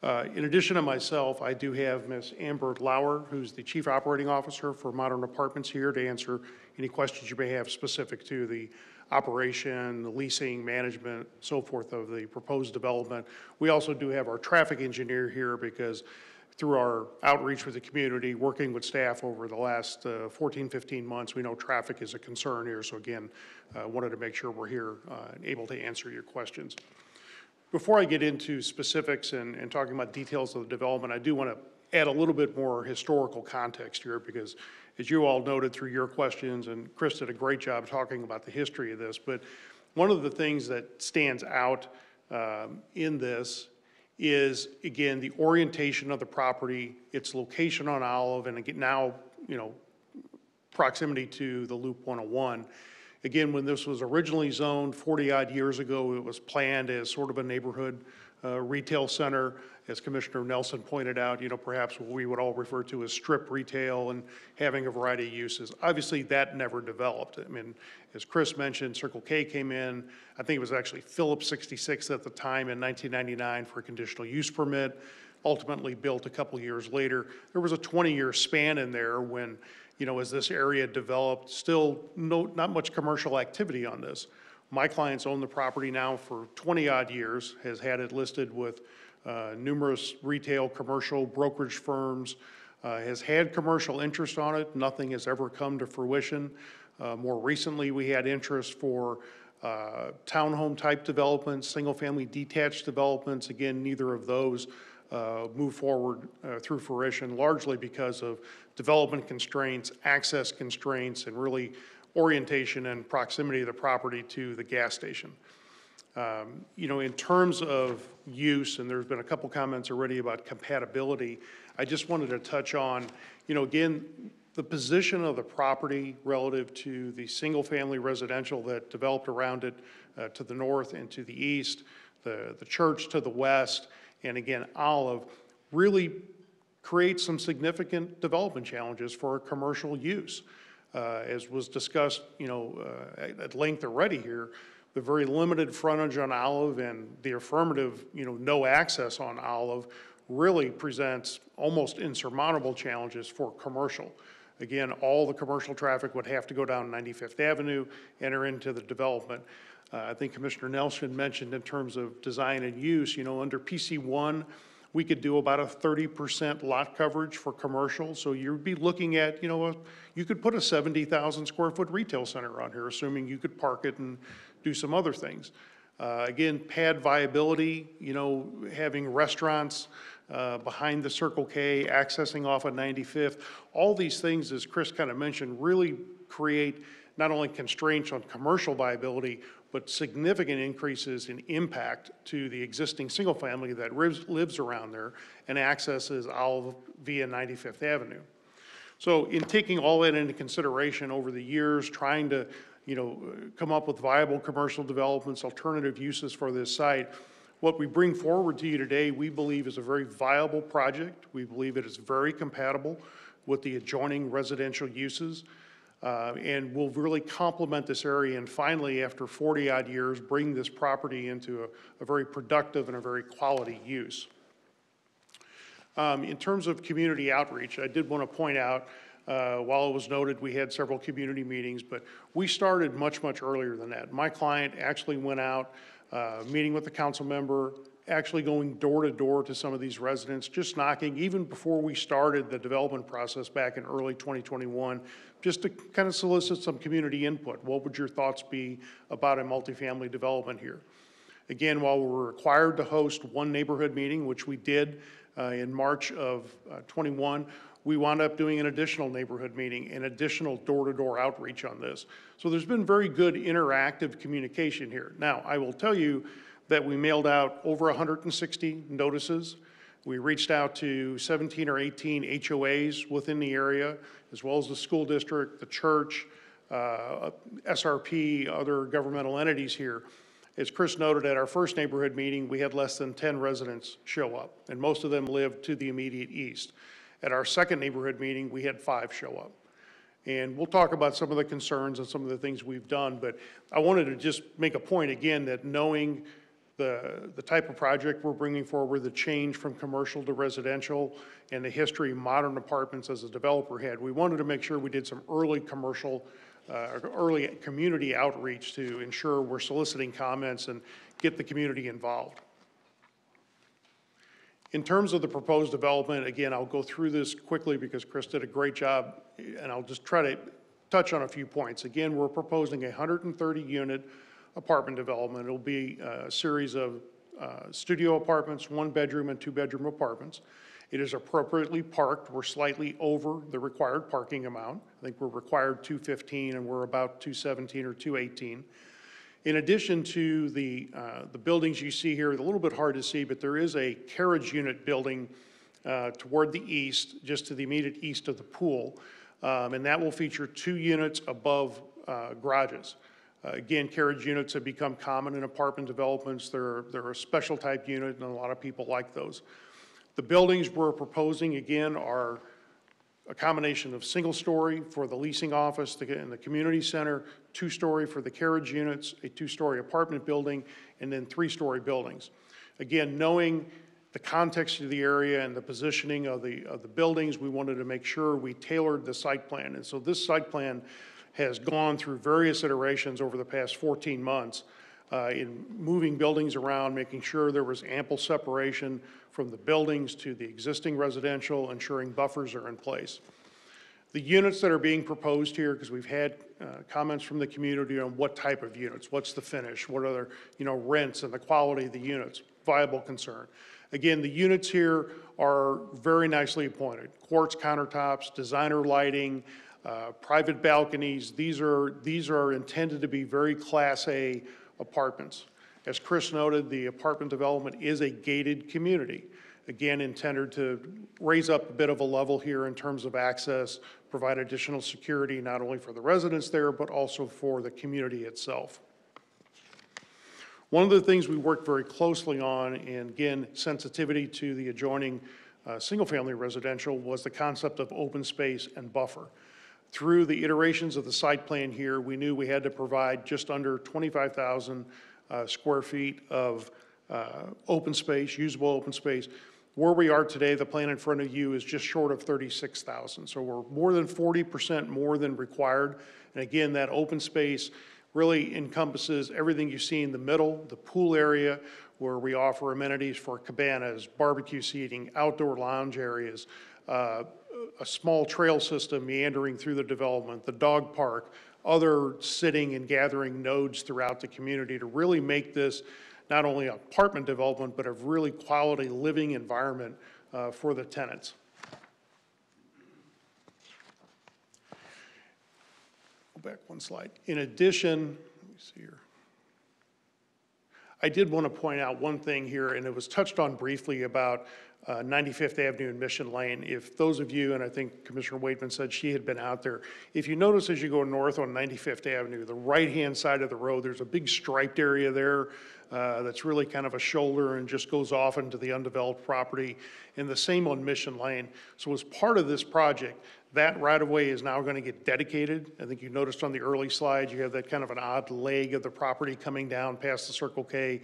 Uh, In addition to myself, I do have Ms. Amber Lauer, who's the Chief Operating Officer for Modern Apartments here to answer any questions you may have specific to the operation, the leasing, management, so forth of the proposed development. We also do have our traffic engineer here because through our outreach with the community, working with staff over the last uh, 14, 15 months, we know traffic is a concern here. So again, uh, wanted to make sure we're here uh, and able to answer your questions. Before I get into specifics and, and talking about details of the development, I do want to add a little bit more historical context here because as you all noted through your questions, and Chris did a great job talking about the history of this, but one of the things that stands out um, in this is, again, the orientation of the property, its location on Olive, and again, now, you know, proximity to the Loop 101. Again, when this was originally zoned 40-odd years ago, it was planned as sort of a neighborhood uh, retail center. As Commissioner Nelson pointed out, you know, perhaps what we would all refer to as strip retail and having a variety of uses. Obviously, that never developed. I mean, as Chris mentioned, Circle K came in, I think it was actually Phillips 66 at the time in 1999 for a conditional use permit, ultimately built a couple years later. There was a 20-year span in there when, you know, as this area developed, still no, not much commercial activity on this. My clients own the property now for 20-odd years, has had it listed with uh, numerous retail, commercial brokerage firms, uh, has had commercial interest on it. Nothing has ever come to fruition. Uh, More recently, we had interest for uh, townhome-type developments, single-family detached developments. Again, neither of those uh, move forward uh, through fruition, largely because of development constraints, access constraints, and really orientation and proximity of the property to the gas station. Um, You know, in terms of use, and there's been a couple comments already about compatibility, I just wanted to touch on, you know, again, the position of the property relative to the single-family residential that developed around it uh, to the north and to the east, the, the church to the west, and again, Olive, really creates some significant development challenges for a commercial use. Uh, As was discussed, you know, uh, at at length already here, the very limited frontage on Olive and the affirmative, you know, no access on Olive really presents almost insurmountable challenges for commercial. Again, all the commercial traffic would have to go down 95th Avenue, enter into the development. Uh, I think Commissioner Nelson mentioned in terms of design and use, you know, under PC one, we could do about a 30% lot coverage for commercial. So you'd be looking at, you know, a- you could put a 70,000 square foot retail center on here, assuming you could park it and do some other things. Uh, Again, pad viability, you know, having restaurants uh, behind the Circle K, accessing off of 95th, all these things, as Chris kind of mentioned, really create not only constraints on commercial viability, but significant increases in impact to the existing single-family that lives, lives around there and accesses Olive via 95th Avenue. So in taking all that into consideration over the years, trying to, you know, come up with viable commercial developments, alternative uses for this site, what we bring forward to you today, we believe is a very viable project. We believe it is very compatible with the adjoining residential uses. uh, and will really complement this area, and finally, after 40-odd years, bring this property into a a very productive and a very quality use. Um, In terms of community outreach, I did want to point out, uh, while it was noted we had several community meetings, but we started much, much earlier than that. My client actually went out, uh, meeting with the council member, actually going door to door to some of these residents, just knocking, even before we started the development process back in early 2021, just to kind of solicit some community input. What would your thoughts be about a multifamily development here? Again, while we're required to host one neighborhood meeting, which we did uh, in March of uh, '21, we wound up doing an additional neighborhood meeting and additional door-to-door outreach on this. So there's been very good interactive communication here. Now, I will tell you that we mailed out over 160 notices. We reached out to 17 or 18 HOAs within the area, as well as the school district, the church, uh, SRP, other governmental entities here. As Chris noted, at our first neighborhood meeting, we had less than 10 residents show up, and most of them lived to the immediate east. At our second neighborhood meeting, we had five show up. And we'll talk about some of the concerns and some of the things we've done, but I wanted to just make a point again that knowing the, the type of project we're bringing forward, the change from commercial to residential, and the history modern apartments as a developer had, we wanted to make sure we did some early commercial, uh, early community outreach to ensure we're soliciting comments and get the community involved. In terms of the proposed development, again, I'll go through this quickly because Chris did a great job, and I'll just try to touch on a few points. Again, we're proposing a 130-unit apartment development. It'll be a series of uh, studio apartments, one-bedroom and two-bedroom apartments. It is appropriately parked. We're slightly over the required parking amount. I think we're required 215, and we're about 217 or 218. In addition to the, uh, the buildings you see here, a little bit hard to see, but there is a carriage unit building uh, toward the east, just to the immediate east of the pool. Um, And that will feature two units above uh, garages. Uh, Again, carriage units have become common in apartment developments. They're, they're a special type unit, and a lot of people like those. The buildings we're proposing, again, are a combination of single-story for the leasing office and the community center, two-story for the carriage units, a two-story apartment building, and then three-story buildings. Again, knowing the context of the area and the positioning of the, of the buildings, we wanted to make sure we tailored the site plan. And so this site plan has gone through various iterations over the past 14 months uh, in moving buildings around, making sure there was ample separation from the buildings to the existing residential, ensuring buffers are in place. The units that are being proposed here, because we've had uh, comments from the community on what type of units, what's the finish, what are their, you know, rents and the quality of the units, viable concern. Again, the units here are very nicely appointed. Quartz countertops, designer lighting, uh, private balconies. These are, these are intended to be very Class A apartments. As Chris noted, the apartment development is a gated community. Again, intended to raise up a bit of a level here in terms of access, provide additional security not only for the residents there, but also for the community itself. One of the things we worked very closely on, and again, sensitivity to the adjoining uh, single-family residential, was the concept of open space and buffer. Through the iterations of the site plan here, we knew we had to provide just under 25,000 uh, square feet of uh, open space, usable open space. Where we are today, the plan in front of you is just short of 36,000. So we're more than 40% more than required. And again, that open space really encompasses everything you see in the middle, the pool area, where we offer amenities for cabanas, barbecue seating, outdoor lounge areas, uh, a small trail system meandering through the development, the dog park, other sitting and gathering nodes throughout the community to really make this not only apartment development, but a really quality living environment uh, for the tenants. Go back one slide. In addition, let me see here. I did want to point out one thing here, and it was touched on briefly about uh, 95th Avenue and Mission Lane. If those of you, and I think Commissioner Waitman said she had been out there, if you notice as you go north on 95th Avenue, the right-hand side of the road, there's a big striped area there uh, that's really kind of a shoulder and just goes off into the undeveloped property, and the same on Mission Lane. So as part of this project, That right-of-way is now going to get dedicated. I think you noticed on the early slides, you have that kind of an odd leg of the property coming down past the Circle K.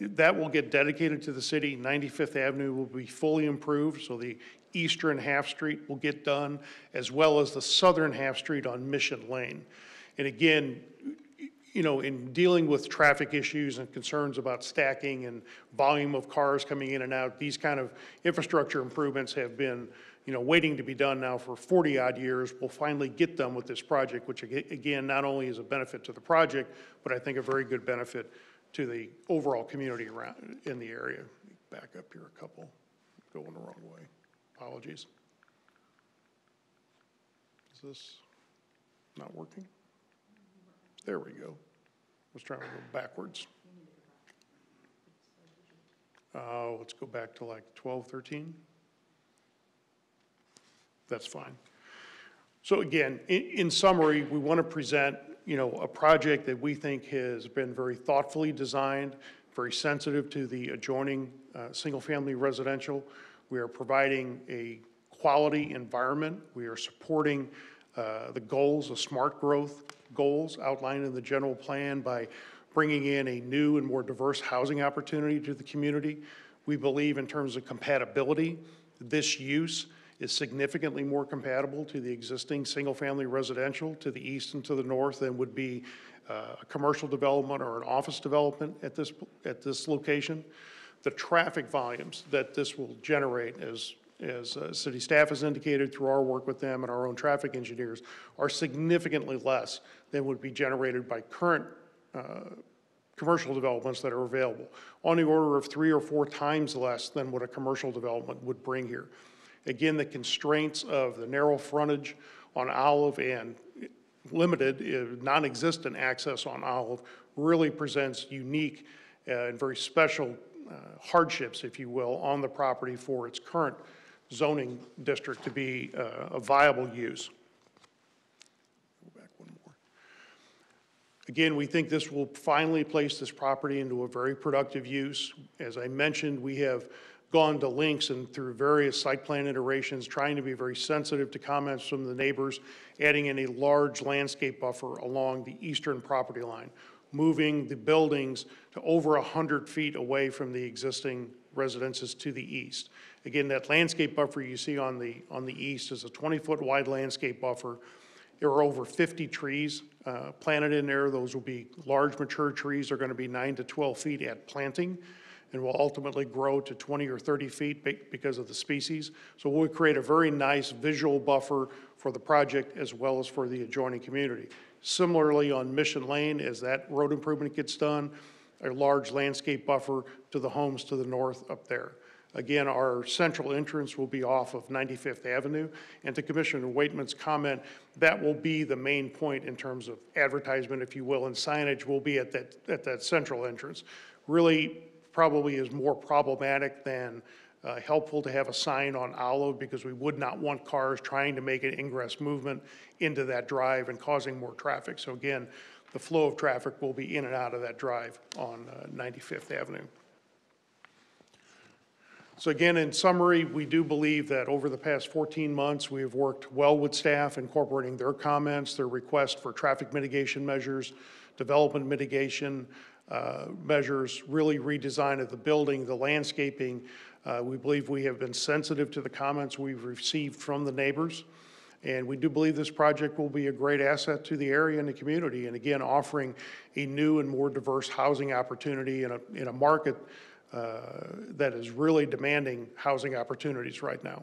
That will get dedicated to the city. 95th Avenue will be fully improved, so the eastern half-street will get done, as well as the southern half-street on Mission Lane. And again, you know, in dealing with traffic issues and concerns about stacking and volume of cars coming in and out, these kind of infrastructure improvements have been, you know, waiting to be done now for 40-odd years. We'll finally get done with this project, which again, not only is a benefit to the project, but I think a very good benefit to the overall community around, in the area. Back up here a couple, going the wrong way. Apologies. Is this not working? There we go. Was trying to go backwards. Uh, let's go back to like 12, 13. That's fine. So again, in, in summary, we want to present, you know, a project that we think has been very thoughtfully designed, very sensitive to the adjoining, uh, single-family residential. We are providing a quality environment. We are supporting, uh, the goals, the smart growth goals outlined in the general plan by bringing in a new and more diverse housing opportunity to the community. We believe in terms of compatibility, this use is significantly more compatible to the existing single-family residential to the east and to the north than would be uh, a commercial development or an office development at this, at this location. The traffic volumes that this will generate, as, as uh, city staff has indicated through our work with them and our own traffic engineers, are significantly less than would be generated by current uh, commercial developments that are available, on the order of three or four times less than what a commercial development would bring here. Again, the constraints of the narrow frontage on Olive and limited, uh, non-existent access on Olive really presents unique uh, and very special uh, hardships, if you will, on the property for its current zoning district to be uh, a viable use. Again, we think this will finally place this property into a very productive use. As I mentioned, we have gone to links and through various site plan iterations, trying to be very sensitive to comments from the neighbors, adding in a large landscape buffer along the eastern property line, moving the buildings to over 100 feet away from the existing residences to the east. Again, that landscape buffer you see on the, on the east is a 20-foot wide landscape buffer. There are over 50 trees uh, planted in there. Those will be large mature trees. They're going to be 9 to 12 feet at planting and will ultimately grow to 20 or 30 feet be- because of the species. So we'll create a very nice visual buffer for the project as well as for the adjoining community. Similarly, on Mission Lane, as that road improvement gets done, a large landscape buffer to the homes to the north up there. Again, our central entrance will be off of 95th Avenue. And to Commissioner Waitman's comment, that will be the main point in terms of advertisement, if you will, and signage will be at that, at that central entrance. Really, probably is more problematic than uh, helpful to have a sign on Olive because we would not want cars trying to make an ingress movement into that drive and causing more traffic. So again, the flow of traffic will be in and out of that drive on uh, 95th Avenue. So again, in summary, we do believe that over the past 14 months, we have worked well with staff, incorporating their comments, their request for traffic mitigation measures, development mitigation uh, measures, really redesign of the building, the landscaping. Uh, We believe we have been sensitive to the comments we've received from the neighbors. And we do believe this project will be a great asset to the area and the community. And again, offering a new and more diverse housing opportunity in a, in a market uh, that is really demanding housing opportunities right now.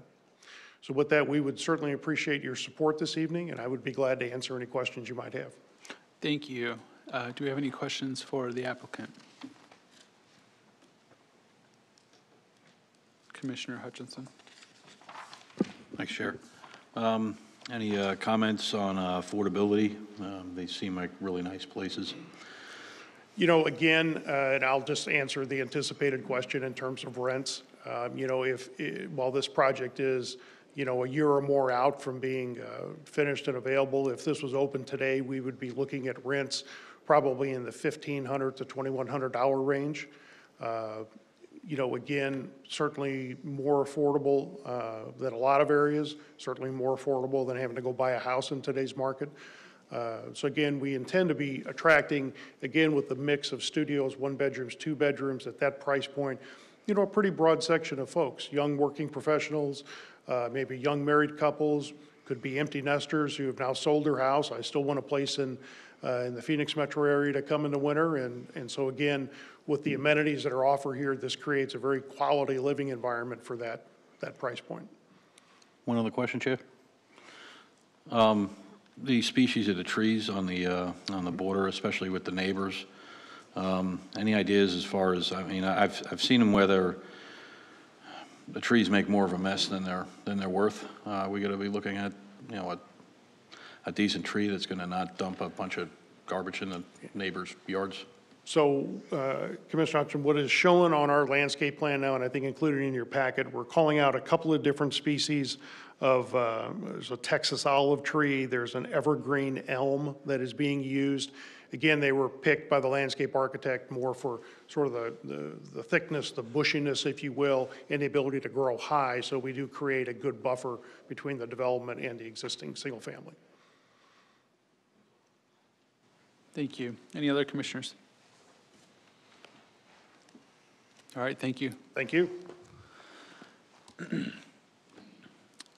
So with that, we would certainly appreciate your support this evening, and I would be glad to answer any questions you might have. Thank you. Uh, Do we have any questions for the applicant? Commissioner Hutchinson? Thanks, Chair. Um, Any uh, comments on uh, affordability? Um, They seem like really nice places. You know, again, uh, and I'll just answer the anticipated question in terms of rents. Um, You know, if, i- while this project is, you know, a year or more out from being uh, finished and available, if this was open today, we would be looking at rents probably in the 1,500 to $2,100 range. Uh, you know, again, certainly more affordable uh, than a lot of areas, certainly more affordable than having to go buy a house in today's market. Uh, So again, we intend to be attracting, again, with the mix of studios, one bedrooms, two bedrooms, at that price point, you know, a pretty broad section of folks, young working professionals, uh, maybe young married couples, could be empty nesters who have now sold their house. I still want a place in, uh, in the Phoenix metro area to come in the winter. And, and so again, with the amenities that are offered here, this creates a very quality living environment for that, that price point. One other question, Chair. Um, The species of the trees on the, uh, on the border, especially with the neighbors, um, any ideas as far as, I mean, I've, I've seen them where they're, the trees make more of a mess than they're, than they're worth. Uh, We got to be looking at, you know, a, a decent tree that's going to not dump a bunch of garbage in the neighbors' yards. So, uh, Commissioner Hutchinson, what is shown on our landscape plan now, and I think included in your packet, we're calling out a couple of different species of, uh, there's a Texas olive tree, there's an evergreen elm that is being used. Again, they were picked by the landscape architect more for sort of the, the- the thickness, the bushiness, if you will, and the ability to grow high, so we do create a good buffer between the development and the existing single-family. Thank you. Any other commissioners? All right, thank you. Thank you.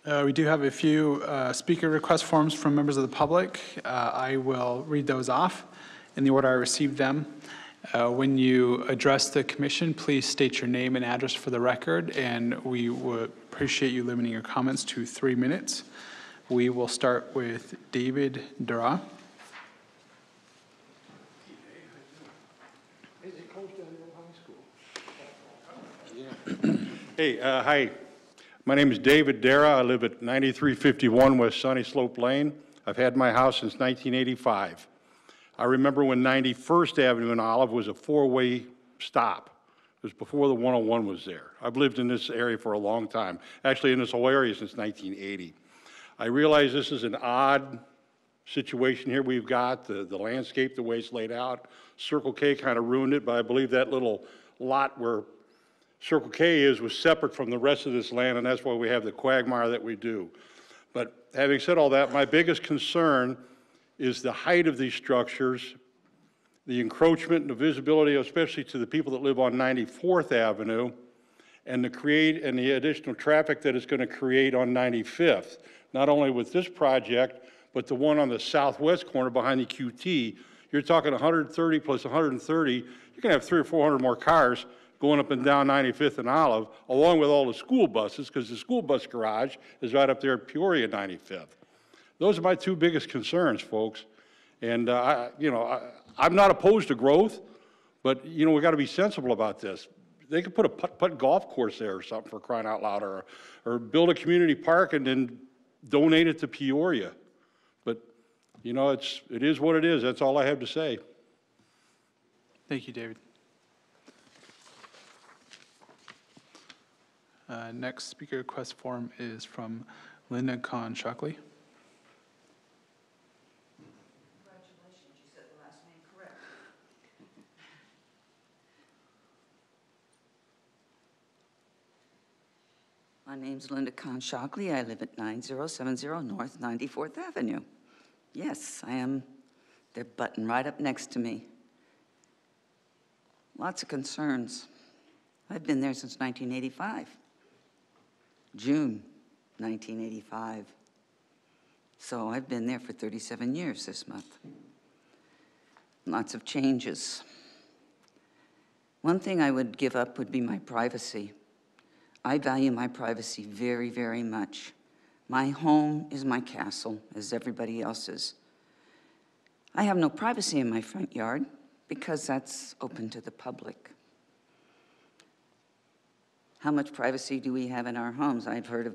Uh, We do have a few uh, speaker request forms from members of the public. Uh, I will read those off in the order I received them. Uh, When you address the commission, please state your name and address for the record, and we would appreciate you limiting your comments to three minutes. We will start with David Dura. Hey, uh, hi. My name is David Dara. I live at 9351 West Sunny Slope Lane. I've had my house since 1985. I remember when 91st Avenue in Olive was a four-way stop. It was before the 101 was there. I've lived in this area for a long time, actually in this whole area since 1980. I realize this is an odd situation here we've got, the, the landscape, the way it's laid out. Circle K kind of ruined it, but I believe that little lot where Circle K is was separate from the rest of this land, and that's why we have the quagmire that we do. But having said all that, my biggest concern is the height of these structures, the encroachment and the visibility, especially to the people that live on 94th Avenue, and the create, and the additional traffic that it's going to create on 95th, not only with this project, but the one on the southwest corner behind the QT. You're talking 130 plus 130, you're going to have three or 400 more cars going up and down 95th and Olive, along with all the school buses, because the school bus garage is right up there at Peoria 95th. Those are my two biggest concerns, folks. And, uh, I, you know, I, I'm not opposed to growth, but, you know, we got to be sensible about this. They could put a putt-putt golf course there or something for crying out loud, or, or build a community park and then donate it to Peoria. But, you know, it's, it is what it is. That's all I have to say. Thank you, David. Uh, Next speaker request form is from Linda Khan Shockley. My name's Linda Con Shockley. I live at 9070 North 94th Avenue. Yes, I am. They're button right up next to me. Lots of concerns. I've been there since 1985. June 1985. So I've been there for 37 years this month. Lots of changes. One thing I would give up would be my privacy. I value my privacy very, very much. My home is my castle, as everybody else's. I have no privacy in my front yard because that's open to the public. How much privacy do we have in our homes? I've heard of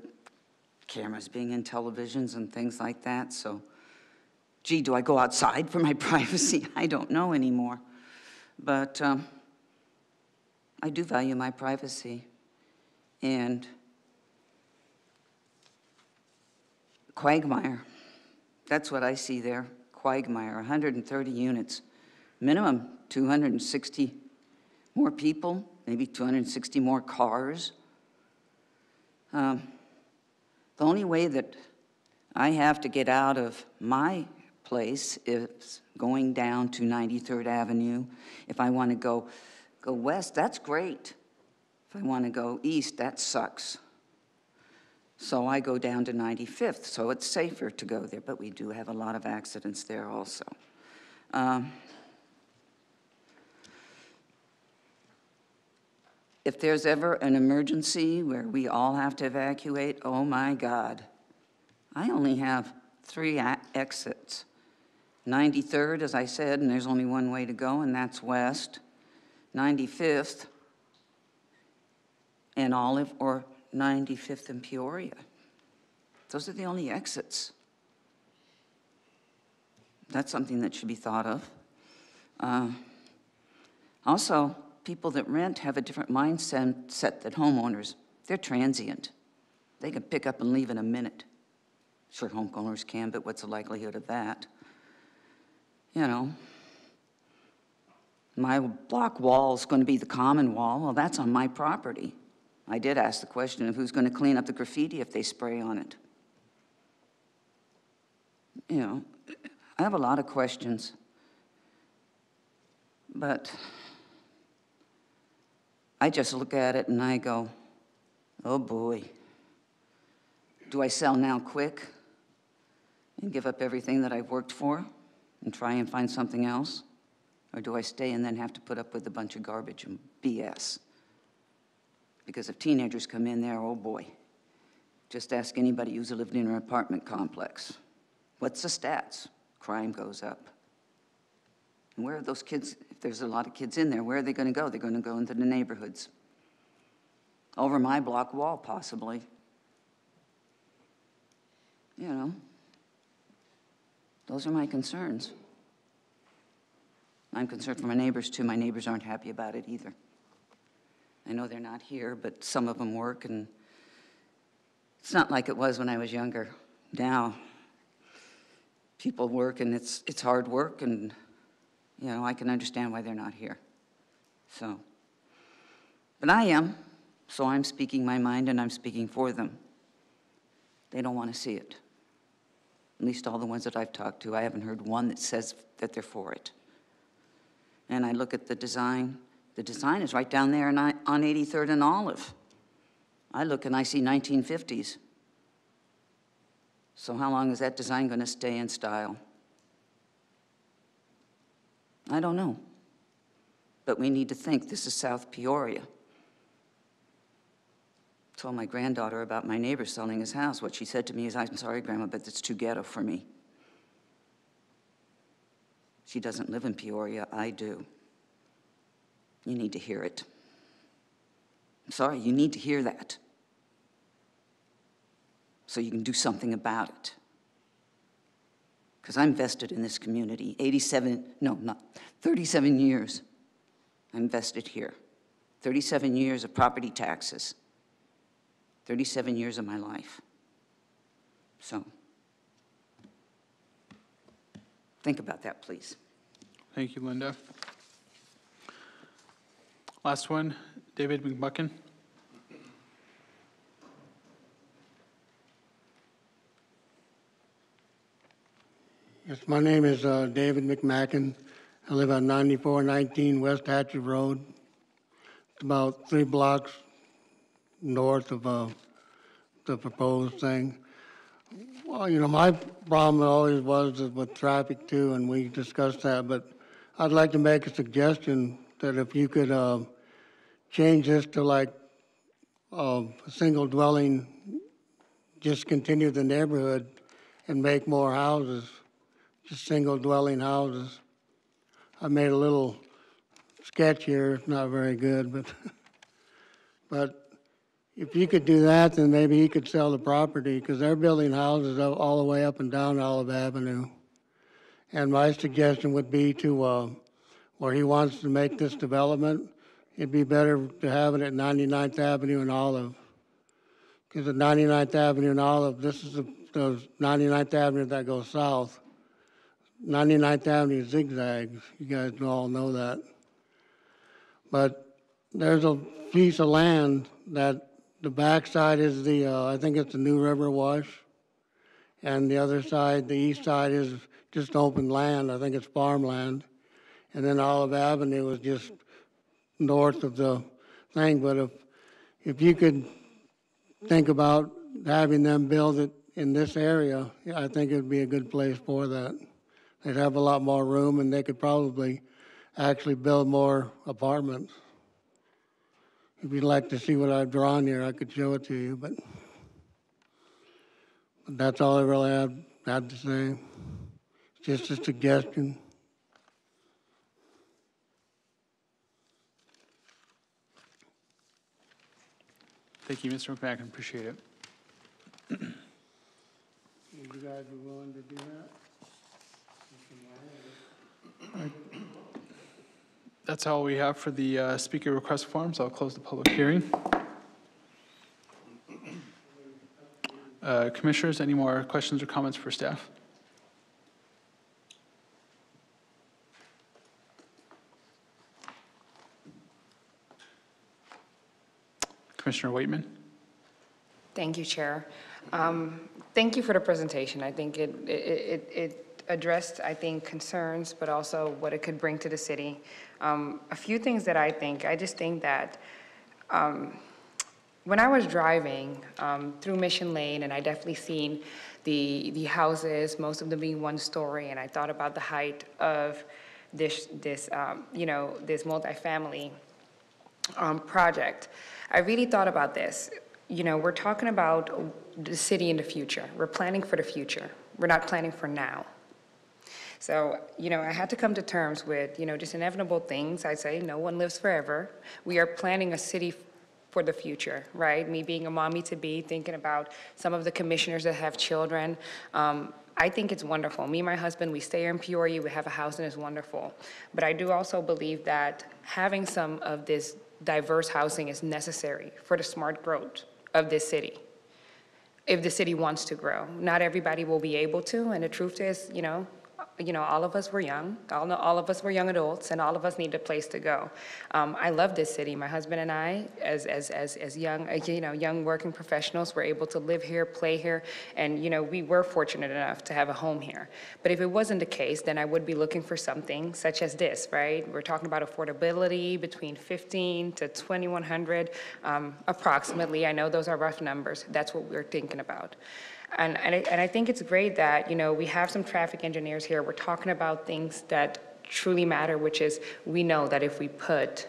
cameras being in televisions and things like that, so gee, do I go outside for my privacy? I don't know anymore. But um, I do value my privacy. And quagmire, that's what I see there, quagmire, 130 units, minimum 260 more people, maybe 260 more cars. Um, The only way that I have to get out of my place is going down to 93rd Avenue. If I want to go, go west, that's great. If I want to go east, that sucks. So I go down to 95th, so it's safer to go there, but we do have a lot of accidents there also. Um, If there's ever an emergency where we all have to evacuate, oh my God. I only have three exits. 93rd, as I said, and there's only one way to go, and that's west. 95th and Olive, or 95th and Peoria. Those are the only exits. That's something that should be thought of. Uh, Also, people that rent have a different mindset set than homeowners. They're transient. They can pick up and leave in a minute. Sure, homeowners can, but what's the likelihood of that? You know, my block wall is going to be the common wall. Well, that's on my property. I did ask the question of who's going to clean up the graffiti if they spray on it. You know, I have a lot of questions. But I just look at it and I go, oh boy. Do I sell now quick and give up everything that I've worked for and try and find something else? Or do I stay and then have to put up with a bunch of garbage and BS? Because if teenagers come in there, oh boy. Just ask anybody who's lived in an apartment complex. What's the stats? Crime goes up. And where are those kids, if there's a lot of kids in there, where are they going to go? They're going to go into the neighborhoods. Over my block wall, possibly. You know, those are my concerns. I'm concerned for my neighbors too. My neighbors aren't happy about it either. I know they're not here, but some of them work, and it's not like it was when I was younger. Now, people work, and it's, it's hard work, and, you know, I can understand why they're not here. So, but I am, so I'm speaking my mind, and I'm speaking for them. They don't want to see it. At least all the ones that I've talked to, I haven't heard one that says that they're for it. And I look at the design, the design is right down there on I- on 83rd and Olive. I look and I see 1950s. So how long is that design going to stay in style? I don't know. But we need to think this is South Peoria. Told my granddaughter about my neighbor selling his house. What she said to me is, I'm sorry, Grandma, but it's too ghetto for me. She doesn't live in Peoria, I do. You need to hear it. I'm sorry, you need to hear that. So you can do something about it. Because I'm vested in this community. 87, no, not 37 years. I'm vested here. 37 years of property taxes. 37 years of my life. So, think about that, please. Thank you, Linda. Last one, David McBuckin. Yes, my name is uh, David McMacken. I live on 9419 West Hatcher Road. It's about three blocks north of uh, the proposed thing. Well, you know, my problem always was with traffic too, and we discussed that, but I'd like to make a suggestion that if you could uh, change this to like uh, a single dwelling, just continue the neighborhood and make more houses, single dwelling houses. I made a little sketch here, it's not very good, but, but if you could do that, then maybe he could sell the property, because they're building houses all- all the way up and down Olive Avenue. And my suggestion would be to, uh, where he wants to make this development, it'd be better to have it at 99th Avenue and Olive. Because at 99th Avenue and Olive, this is the, the 99th Avenue that goes south. 99th Avenue zigzags, you guys all know that. But there's a piece of land that the backside is the, uh, I think it's the New River Wash. And the other side, the east side is just open land. I think it's farmland. And then Olive Avenue is just north of the thing. But if, if you could think about having them build it in this area, I think it'd be a good place for that. They'd have a lot more room and they could probably actually build more apartments. If you'd like to see what I've drawn here, I could show it to you, but but that's all I really had, had to say. It's just a suggestion. Thank you, Mr. McMacken, appreciate it. Would you guys be willing to do that? That's all we have for the uh, speaker request forms. I'll close the public hearing. Uh, Commissioners, any more questions or comments for staff? Commissioner Waitman? Thank you, Chair. Um, Thank you for the presentation. I think it, it, it- it addressed, I think, concerns, but also what it could bring to the city. Um, A few things that I think, I just think that um, when I was driving um, through Mission Lane, and I definitely seen the, the houses, most of them being one-story, and I thought about the height of this, this, um, you know, this multifamily um, project, I really thought about this. You know, we're talking about the city in the future. We're planning for the future. We're not planning for now. So, you know, I had to come to terms with, you know, just inevitable things. I say no one lives forever. We are planning a city for the future, right? Me being a mommy to be, thinking about some of the commissioners that have children. Um, I think it's wonderful. Me and my husband, we stay here in Peoria, we have a house and it's wonderful. But I do also believe that having some of this diverse housing is necessary for the smart growth of this city. If the city wants to grow. Not everybody will be able to, and the truth is, you know, you know, all of us were young, all, all of us were young adults, and all of us need a place to go. Um, I love this city. My husband and I, as, as, as, as young, uh, you know, young working professionals, were able to live here, play here, and, you know, we were fortunate enough to have a home here. But if it wasn't the case, then I would be looking for something such as this, right? We're talking about affordability between 15 to 2100, um, approximately. I know those are rough numbers. That's what we're thinking about. And, and I, and I think it's great that, you know, we have some traffic engineers here. We're talking about things that truly matter, which is we know that if we put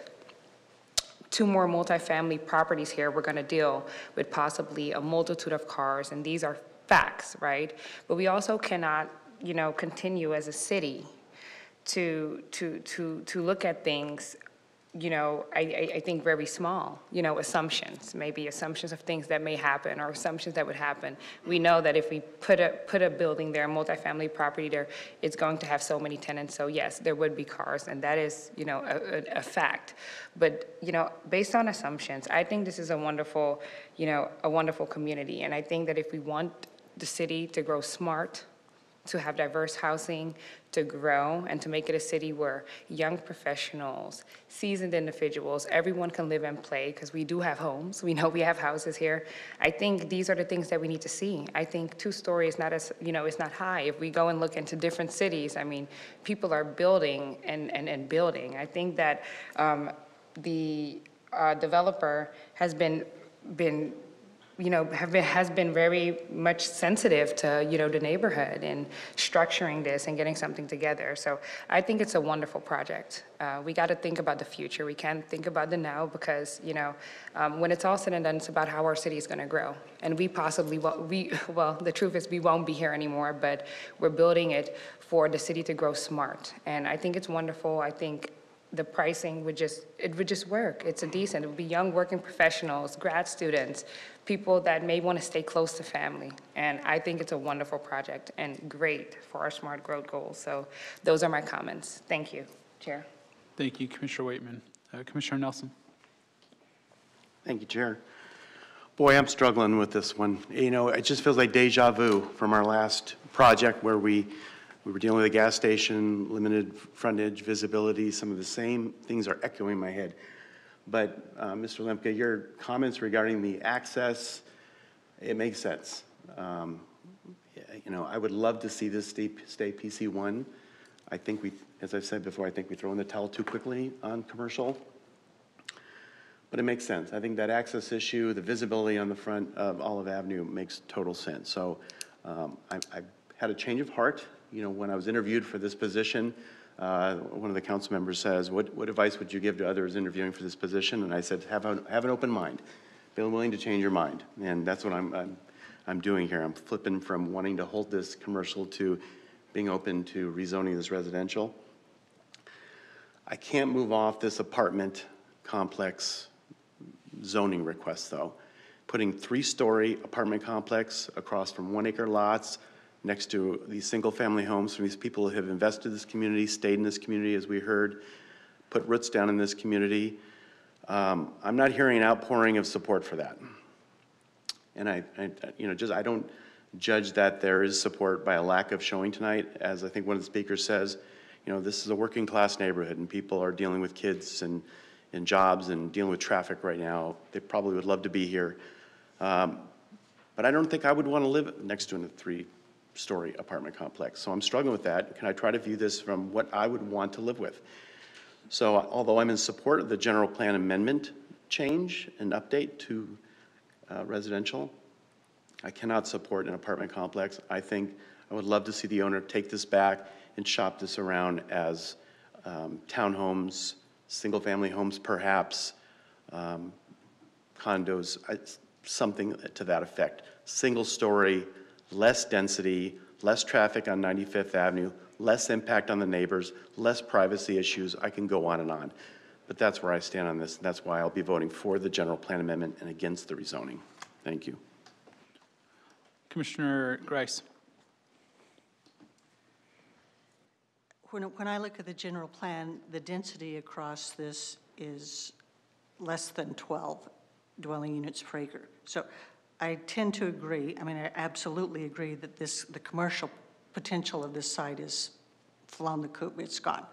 two more multifamily properties here, we're going to deal with possibly a multitude of cars, and these are facts, right? But we also cannot, you know, continue as a city to, to, to, to look at things, you know, I, I, think very small, you know, assumptions, maybe assumptions of things that may happen or assumptions that would happen. We know that if we put a, put a building there, a multifamily property there, it's going to have so many tenants. So yes, there would be cars, and that is, you know, a, a, a fact. But, you know, based on assumptions, I think this is a wonderful, you know, a wonderful community. And I think that if we want the city to grow smart, to have diverse housing, to grow, and to make it a city where young professionals, seasoned individuals, everyone can live and play, because we do have homes. We know we have houses here. I think these are the things that we need to see. I think two-story is not as, you know, is not high. If we go and look into different cities, I mean, people are building and, and, and building. I think that um, the uh, developer has been, been you know, have has been very much sensitive to, you know, the neighborhood and structuring this and getting something together. So I think it's a wonderful project. Uh, we got to think about the future. We can't think about the now because, you know, um, when it's all said and done, it's about how our city is going to grow. And we possibly, well, we, well, the truth is we won't be here anymore, but we're building it for the city to grow smart. And I think it's wonderful. I think the pricing would just, it would just work. It's a decent, it would be young working professionals, grad students, people that may want to stay close to family. And I think it's a wonderful project and great for our smart growth goals. So those are my comments. Thank you, Chair. Thank you, Commissioner Waitman. Uh, Commissioner Nelson? Thank you, Chair. Boy, I'm struggling with this one. You know, it just feels like deja vu from our last project where we, we were dealing with a gas station, limited frontage, visibility, some of the same things are echoing in my head. But, uh, Mr. Lemke, your comments regarding the access, it makes sense. Um, You know, I would love to see this stay, stay PC1. I think we, as I've said before, I think we throw in the towel too quickly on commercial. But it makes sense. I think that access issue, the visibility on the front of Olive Avenue makes total sense. So um, I, I had a change of heart, you know, when I was interviewed for this position. Uh, one of the council members says, what, what advice would you give to others interviewing for this position? And I said, have, a, have an open mind. Be willing to change your mind. And that's what I'm, I'm, I'm doing here. I'm flipping from wanting to hold this commercial to being open to rezoning this residential. I can't move off this apartment complex zoning request, though. Putting three-story apartment complex across from one-acre lots next to these single-family homes from these people who have invested in this community, stayed in this community, as we heard, put roots down in this community. Um, I'm not hearing an outpouring of support for that. And I, I, you know, just, I don't judge that there is support by a lack of showing tonight. As I think one of the speakers says, you know, this is a working-class neighborhood, and people are dealing with kids and, and jobs and dealing with traffic right now. They probably would love to be here. Um, But I don't think I would want to live next to a three-story apartment complex. So I'm struggling with that. Can I try to view this from what I would want to live with? So although I'm in support of the general plan amendment change and update to uh, residential, I cannot support an apartment complex. I think I would love to see the owner take this back and shop this around as um, townhomes, single-family homes perhaps, um, condos, I- something to that effect. Single-story, less density, less traffic on 95th Avenue, less impact on the neighbors, less privacy issues. I can go on and on. But that's where I stand on this, and that's why I'll be voting for the general plan amendment and against the rezoning. Thank you. Commissioner Grice. When, when I look at the general plan, the density across this is less than 12 dwelling units per acre. So I tend to agree, I mean, I absolutely agree that this, the commercial potential of this site is flown the coop, it's gone.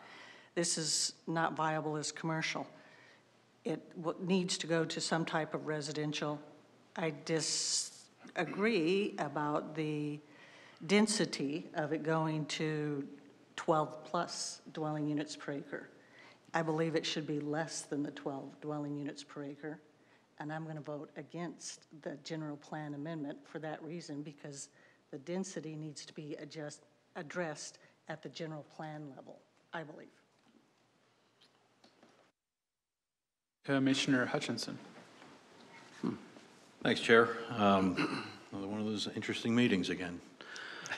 This is not viable as commercial. It needs to go to some type of residential. I disagree about the density of it going to 12-plus dwelling units per acre. I believe it should be less than the 12 dwelling units per acre, and I'm going to vote against the general plan amendment for that reason, because the density needs to be adjust, addressed at the general plan level, I believe. Commissioner Hutchinson. Thanks, Chair. Um, Another one of those interesting meetings again.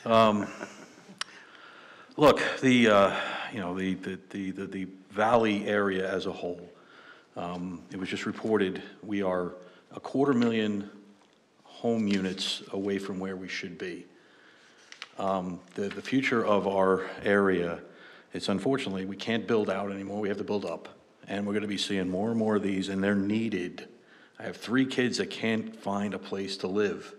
Um, Look, the, uh, you know, the, the, the, the- the valley area as a whole, um, it was just reported, we are a quarter million home units away from where we should be. Um, The, the future of our area, it's unfortunately, we can't build out anymore, we have to build up. And we're gonna be seeing more and more of these, and they're needed. I have three kids that can't find a place to live.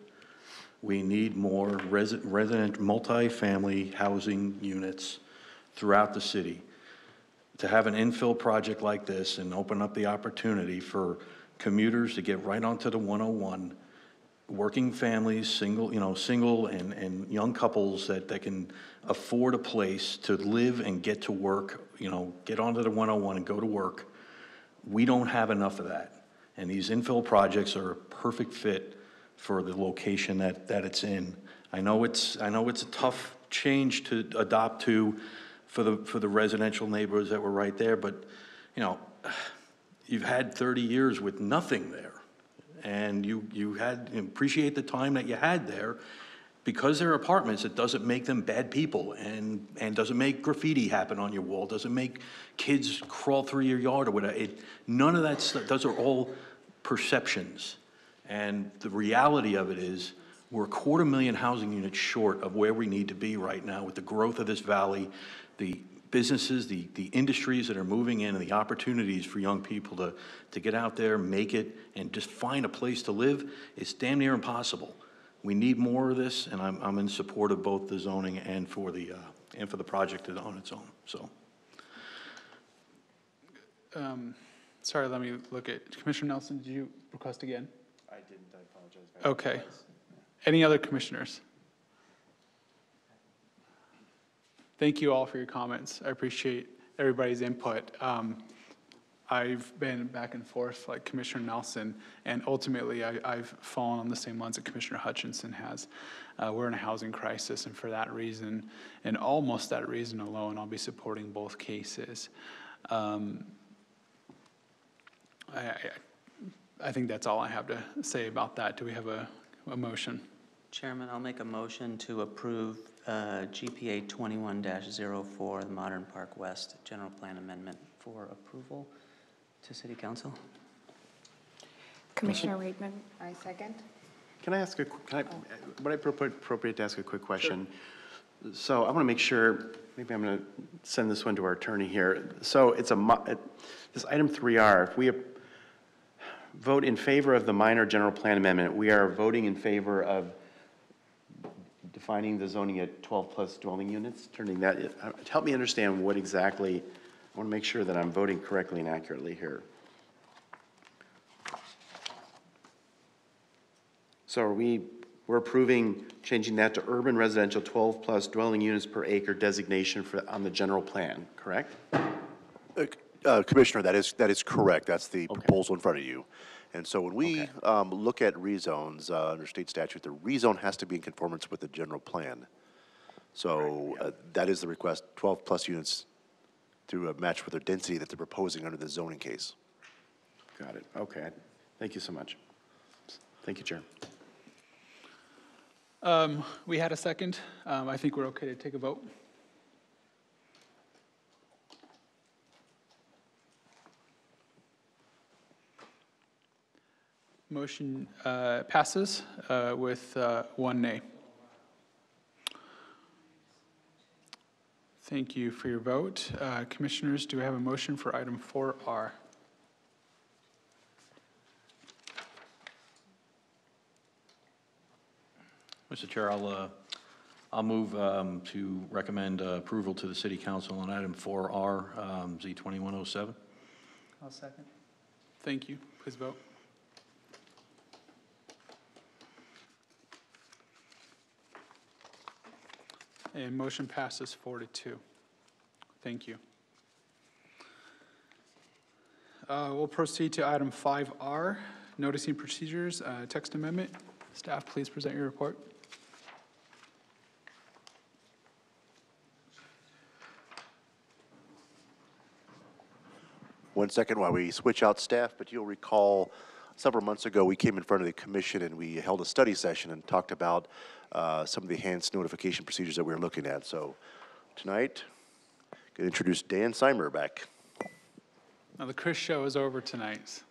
We need more resi- resident, multifamily housing units throughout the city. To have an infill project like this and open up the opportunity for commuters to get right onto the 101, working families, single, you know, single and, and young couples that, that can afford a place to live and get to work, you know, get onto the 101 and go to work. We don't have enough of that. And these infill projects are a perfect fit for the location that, that it's in. I know it's, I know it's a tough change to adopt to for the, for the residential neighborhoods that were right there, but, you know, you've had 30 years with nothing there. And you, you had, appreciate the time that you had there. Because they're apartments, it doesn't make them bad people and, and doesn't make graffiti happen on your wall, doesn't make kids crawl through your yard or whatever. It, none of that stuff, those are all perceptions. And the reality of it is, we're a quarter million housing units short of where we need to be right now with the growth of this valley, the businesses, the, the industries that are moving in, and the opportunities for young people to, to get out there, make it, and just find a place to live. It's damn near impossible. We need more of this, and I'm, I'm in support of both the zoning and for the, uh, and for the project on its own, so. Um, sorry, let me look at, Commissioner Nelson, did you request again? I didn't, I apologize. Okay. Any other commissioners? Thank you all for your comments. I appreciate everybody's input. Um, I've been back and forth like Commissioner Nelson, and ultimately, I, I've fallen on the same lines that Commissioner Hutchinson has. Uh, we're in a housing crisis, and for that reason, and almost that reason alone, I'll be supporting both cases. Um, I, I, I think that's all I have to say about that. Do we have a, a motion? Chairman, I'll make a motion to approve uh, GPA 21-04, the Modern Park West General Plan Amendment for approval to City Council. Commissioner Reedman, I second. Can I ask a, qu- can I, would I appropriate appropriate to ask a quick question? So I want to make sure, maybe I'm going to send this one to our attorney here. So it's a, mo- it- this item 3R, if we vote in favor of the minor general plan amendment, we are voting in favor of defining the zoning at 12-plus dwelling units, turning that, uh, help me understand what exactly, I want to make sure that I'm voting correctly and accurately here. So are we, we're approving changing that to urban residential 12-plus dwelling units per acre designation for, on the general plan, correct? Uh, Commissioner, that is, that is correct. That's the proposal in front of you. And so when we um, look at rezones uh, under state statute, the rezone has to be in conformance with the general plan. So uh, that is the request, 12-plus units to uh, match with the density that they're proposing under the zoning case. Got it, okay. Thank you so much. Thank you, Chair. Um, we had a second. Um, I think we're okay to take a vote. Motion uh, passes uh, with uh, one nay. Thank you for your vote. Uh, Commissioners, do we have a motion for item 4R? Mr. Chair, I'll, uh, I'll move um, to recommend uh, approval to the city council on item 4R, um, Z2107. I'll second. Thank you. Please vote. And motion passes four to two. Thank you. Uh, We'll proceed to item 5R, noticing procedures, uh, text amendment. Staff, please present your report. One second while we switch out staff, but you'll recall several months ago, we came in front of the commission and we held a study session and talked about uh, some of the enhanced notification procedures that we were looking at. So tonight, I'm going to introduce Dan Simer back. Now, the Chris Show is over tonight.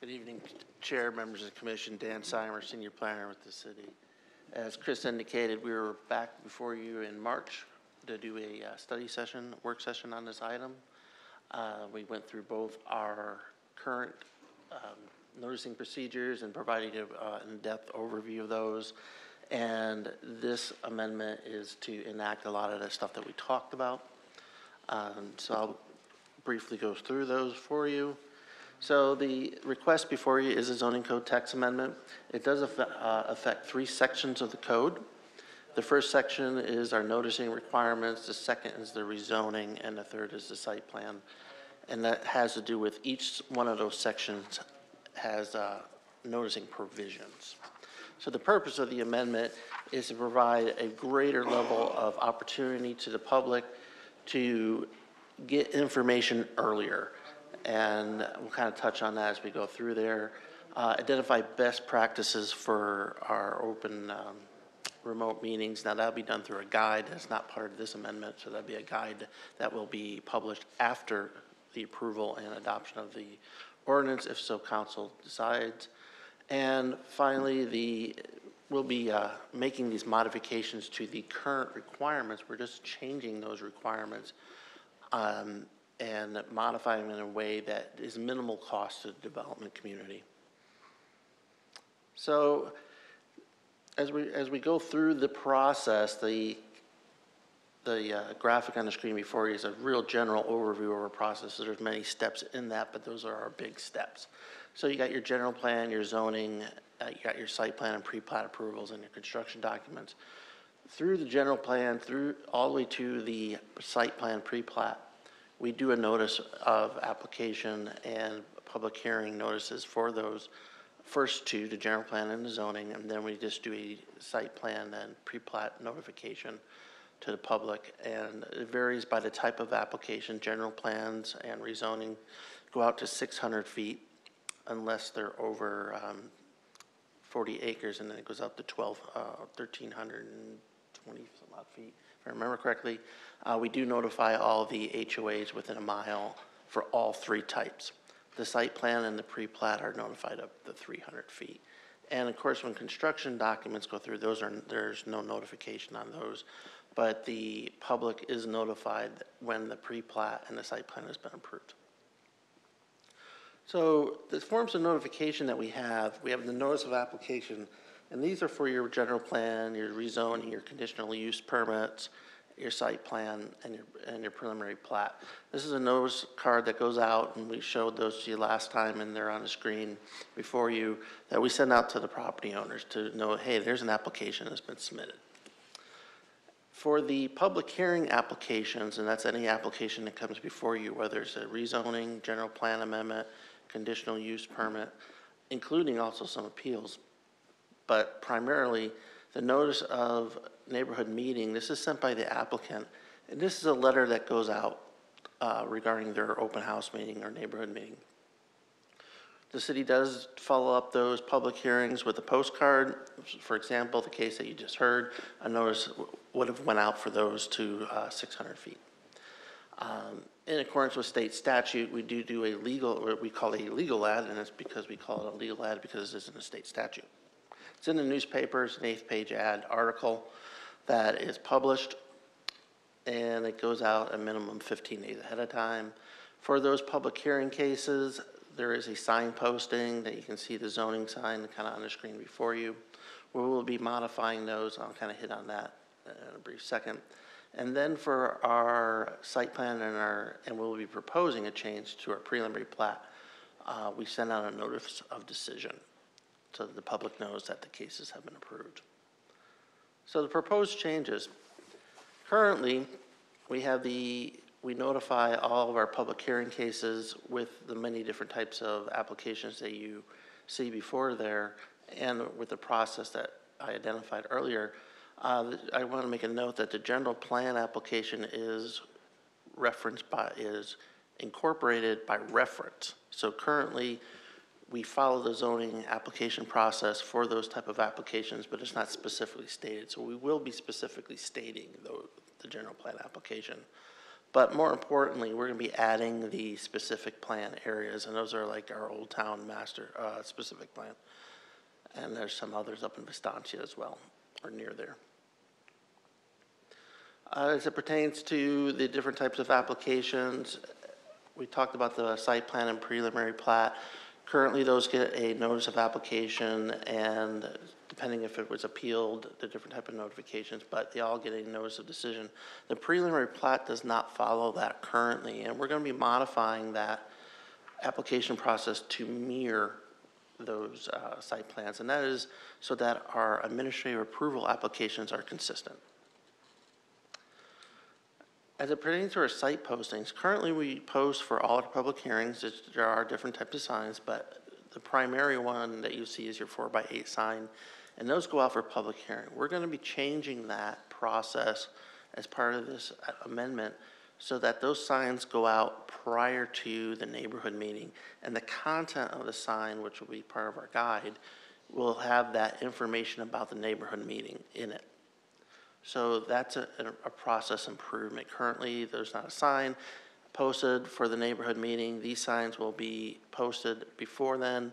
Good evening, Chair, members of the commission, Dan Simer, Senior Planner with the city. As Chris indicated, we were back before you in March to do a uh, study session, work session on this item. Uh, We went through both our current um, noticing procedures and provided an in-depth overview of those. And this amendment is to enact a lot of the stuff that we talked about. Um, So I'll briefly go through those for you. So the request before you is a zoning code text amendment. It does uh, affect three sections of the code. The first section is our noticing requirements, the second is the rezoning, and the third is the site plan. And that has to do with each one of those sections has uh, noticing provisions. So the purpose of the amendment is to provide a greater level of opportunity to the public to get information earlier. And we'll kind of touch on that as we go through there. Uh, Identify best practices for our open um, remote meetings. Now, that'll be done through a guide. That's not part of this amendment, so that'll be a guide that will be published after the approval and adoption of the ordinance, if so council decides. And finally, the, we'll be uh, making these modifications to the current requirements. We're just changing those requirements um, and modifying them in a way that is minimal cost to the development community. So as we, as we go through the process, the the uh, graphic on the screen before you is a real general overview of our process. There's many steps in that, but those are our big steps. So you got your general plan, your zoning, uh, you got your site plan and pre-plat approvals and your construction documents. Through the general plan, through, all the way to the site plan pre-plat, we do a notice of application and public hearing notices for those first two, the general plan and the zoning, and then we just do a site plan and pre-plat notification to the public. And it varies by the type of application. General plans and rezoning go out to 600 feet unless they're over um, 40 acres, and then it goes up to 12, uh, 1,320 some odd feet, if I remember correctly. Uh, We do notify all the HOAs within a mile for all three types. The site plan and the pre-plat are notified up to 300 feet. And of course, when construction documents go through, those are, there's no notification on those. But the public is notified when the pre-plat and the site plan has been approved. So the forms of notification that we have, we have the notice of application, and these are for your general plan, your rezoning, your conditional use permits, your site plan, and your, and your preliminary plat. This is a notice card that goes out, and we showed those to you last time, and they're on the screen before you, that we send out to the property owners to know, hey, there's an application that's been submitted. For the public hearing applications, and that's any application that comes before you, whether it's a rezoning, general plan amendment, conditional use permit, including also some appeals. But primarily, the notice of neighborhood meeting, this is sent by the applicant, and this is a letter that goes out uh, regarding their open house meeting or neighborhood meeting. The city does follow up those public hearings with a postcard. For example, the case that you just heard, a notice would have went out for those to uh, 600 feet. Um, In accordance with state statute, we do do a legal, what we call a legal ad, and it's because we call it a legal ad because it's in a state statute. It's in the newspapers, an eighth-page ad article that is published, and it goes out a minimum 15 days ahead of time. For those public hearing cases, there is a sign posting that you can see the zoning sign kind of on the screen before you. We will be modifying those, I'll kind of hit on that in a brief second. And then for our site plan and our, and we'll be proposing a change to our preliminary plat, uh, we send out a notice of decision so that the public knows that the cases have been approved. So the proposed changes, currently, we have the, we notify all of our public hearing cases with the many different types of applications that you see before there, and with the process that I identified earlier. Uh, I want to make a note that the general plan application is referenced by, is incorporated by reference. So currently, we follow the zoning application process for those type of applications, but it's not specifically stated. So we will be specifically stating the, the general plan application. But more importantly, we're going to be adding the specific plan areas, and those are like our Old Town Master, uh, specific plan. And there's some others up in Vistancia as well, or near there. Uh, As it pertains to the different types of applications, we talked about the site plan and preliminary plat. Currently, those get a notice of application, and depending if it was appealed, the different type of notifications, but they all get a notice of decision. The preliminary plat does not follow that currently, and we're going to be modifying that application process to mirror those uh, site plans, and that is so that our administrative approval applications are consistent. As it pertains to our site postings, currently we post for all our public hearings. There are different types of signs, but the primary one that you see is your four by eight sign, and those go out for public hearing. We're going to be changing that process as part of this amendment so that those signs go out prior to the neighborhood meeting. And the content of the sign, which will be part of our guide, will have that information about the neighborhood meeting in it. So that's a, a process improvement. Currently, there's not a sign posted for the neighborhood meeting. These signs will be posted before then.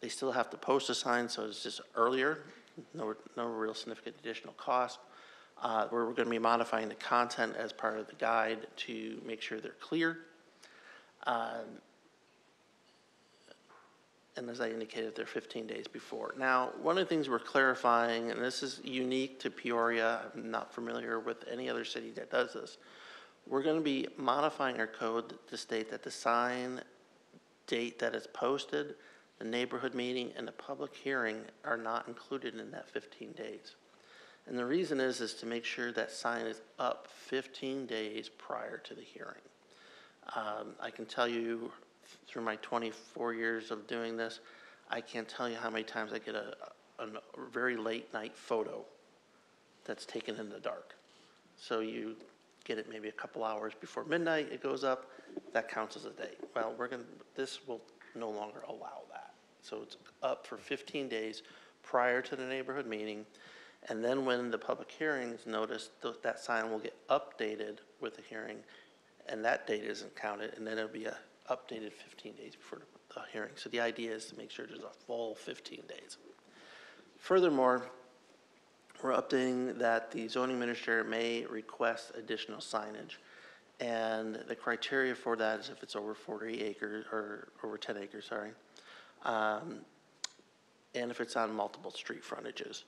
They still have to post a sign, so it's just earlier, no, no real significant additional cost. Uh, we're going to be modifying the content as part of the guide to make sure they're clear. Um, and as I indicated, they're 15 days before. Now, one of the things we're clarifying, and this is unique to Peoria, I'm not familiar with any other city that does this. We're going to be modifying our code to state that the sign date that is posted, the neighborhood meeting, and the public hearing are not included in that 15 days. And the reason is, is to make sure that sign is up 15 days prior to the hearing. Um, I can tell you, through my 24 years of doing this, I can't tell you how many times I get a, a a very late night photo that's taken in the dark. So you get it maybe a couple hours before midnight, it goes up, that counts as a day. Well, we're to this will no longer allow that. So it's up for 15 days prior to the neighborhood meeting. And then when the public hearings notice, th- that sign will get updated with the hearing, and that date isn't counted, and then it'll be a updated 15 days before the hearing. So the idea is to make sure there's a full 15 days. Furthermore, we're updating that the zoning administrator may request additional signage. And the criteria for that is if it's over 40 acres, or over 10 acres, sorry. Um, And if it's on multiple street frontages.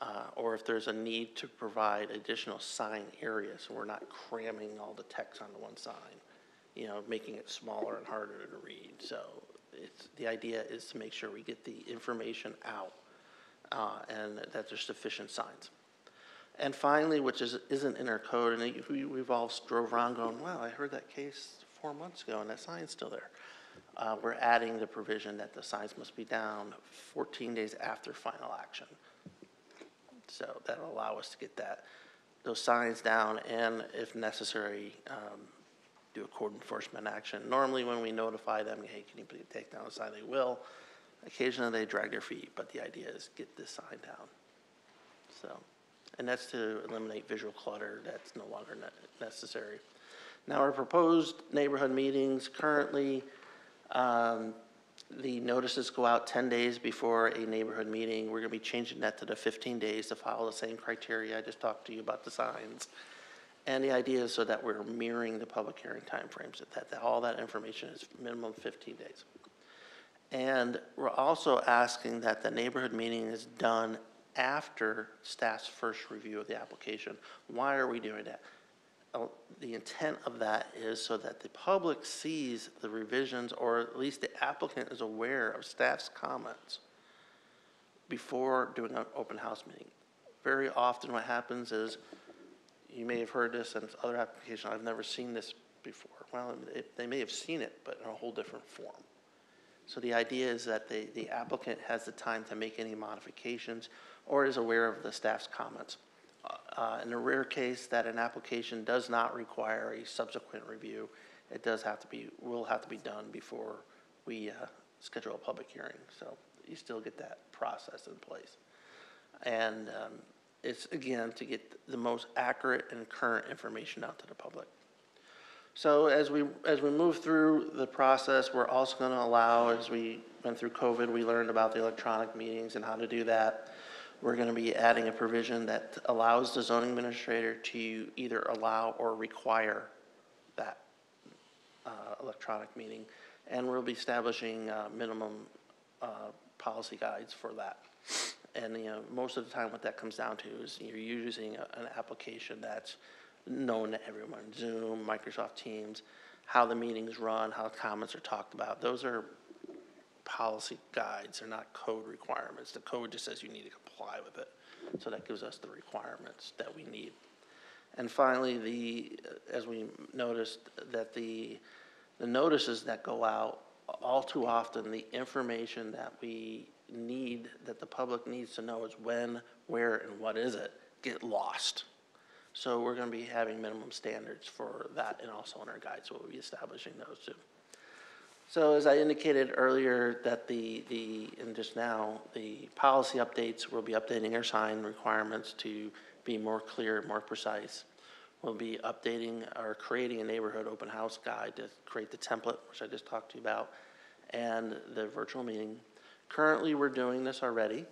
uh, Or if there's a need to provide additional sign areas, so we're not cramming all the text onto one sign, you know, making it smaller and harder to read. So it's, the idea is to make sure we get the information out uh, and that there's sufficient signs. And finally, which is, isn't in our code, and we- we've all drove around going, wow, I heard that case four months ago and that sign's still there. Uh, We're adding the provision that the signs must be down 14 days after final action. So that'll allow us to get that, those signs down and if necessary, um, do a code enforcement action. Normally, when we notify them, hey, can you please take down a sign, they will. Occasionally, they drag their feet, but the idea is get this sign down. So, and that's to eliminate visual clutter that's no longer ne- necessary. Now, our proposed neighborhood meetings, currently, um, the notices go out 10 days before a neighborhood meeting. We're going to be changing that to the 15 days to follow the same criteria I just talked to you about the signs. And the idea is so that we're mirroring the public hearing timeframes, that, that all that information is minimum 15 days. And we're also asking that the neighborhood meeting is done after staff's first review of the application. Why are we doing that? Uh, The intent of that is so that the public sees the revisions, or at least the applicant is aware of staff's comments before doing an open house meeting. Very often what happens is, you may have heard this in other applications, I've never seen this before. Well, it- they may have seen it, but in a whole different form. So the idea is that the, the applicant has the time to make any modifications or is aware of the staff's comments. Uh, In a rare case that an application does not require a subsequent review, it does have to be, will have to be done before we uh, schedule a public hearing. So you still get that process in place. And um, it's, again, to get the most accurate and current information out to the public. So as we, as we move through the process, we're also going to allow, as we went through COVID, we learned about the electronic meetings and how to do that. We're going to be adding a provision that allows the zoning administrator to either allow or require that uh, electronic meeting. And we'll be establishing uh, minimum uh, policy guides for that. And, you know, most of the time what that comes down to is you're using a- an application that's known to everyone, Zoom, Microsoft Teams, how the meetings run, how comments are talked about. Those are policy guides, they're not code requirements. The code just says you need to comply with it. So that gives us the requirements that we need. And finally, the, as we noticed, that the, the notices that go out, all too often, the information that we need, that the public needs to know is when, where, and what is it, get lost. So we're going to be having minimum standards for that and also in our guides, we'll be establishing those too. So as I indicated earlier, that the, the, and just now, the policy updates, we'll be updating our sign requirements to be more clear, more precise. We'll be updating or creating a neighborhood open house guide to create the template, which I just talked to you about, and the virtual meeting. Currently, we're doing this already.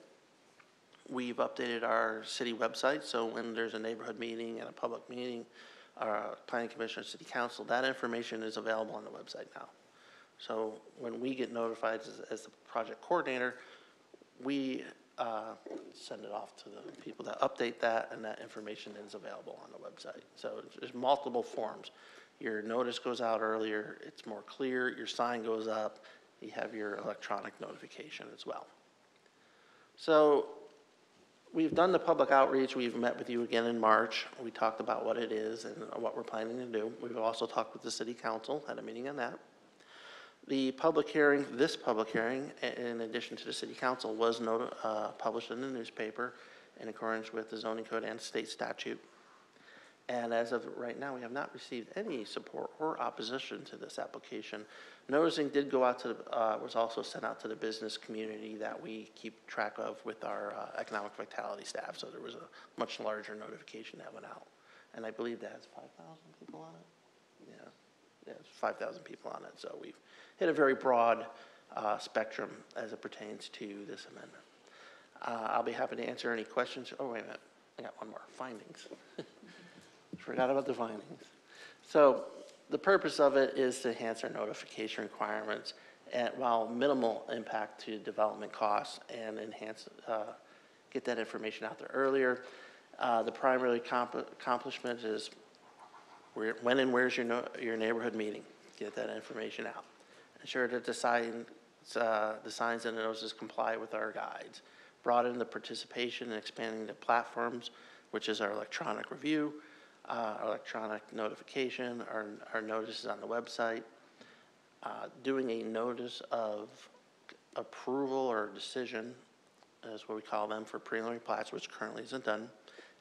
We've updated our city website, so when there's a neighborhood meeting and a public meeting, uh, planning commission city council, that information is available on the website now. So when we get notified as, as the project coordinator, we uh, send it off to the people that update that, and that information is available on the website. So there's multiple forms. Your notice goes out earlier, it's more clear, your sign goes up, you have your electronic notification as well. So we've done the public outreach, we've met with you again in March. We talked about what it is and what we're planning to do. We've also talked with the city council, had a meeting on that. The public hearing, this public hearing, in addition to the city council, was noti- uh, published in the newspaper in accordance with the zoning code and state statute. And as of right now, we have not received any support or opposition to this application. Noticing did go out to, the- uh, was also sent out to the business community that we keep track of with our uh, economic vitality staff. So there was a much larger notification that went out. And I believe that has 5,000 people on it? Yeah, yeah, it's 5,000 people on it. So we've hit a very broad uh, spectrum as it pertains to this amendment. Uh, I'll be happy to answer any questions. Oh, wait a minute, I got one more, findings. Forgot about the findings. So the purpose of it is to enhance our notification requirements and while minimal impact to development costs and enhance, uh, get that information out there earlier. Uh, The primary accom- accomplishment is where, when and where's your, no- your neighborhood meeting? Get that information out. Ensure that the signs, uh, the signs and the notices comply with our guides. Broaden the participation and expanding the platforms, which is our electronic review, uh, electronic notification, our, our notices on the website. Uh, Doing a notice of approval or decision, is what we call them for preliminary plats, which currently isn't done.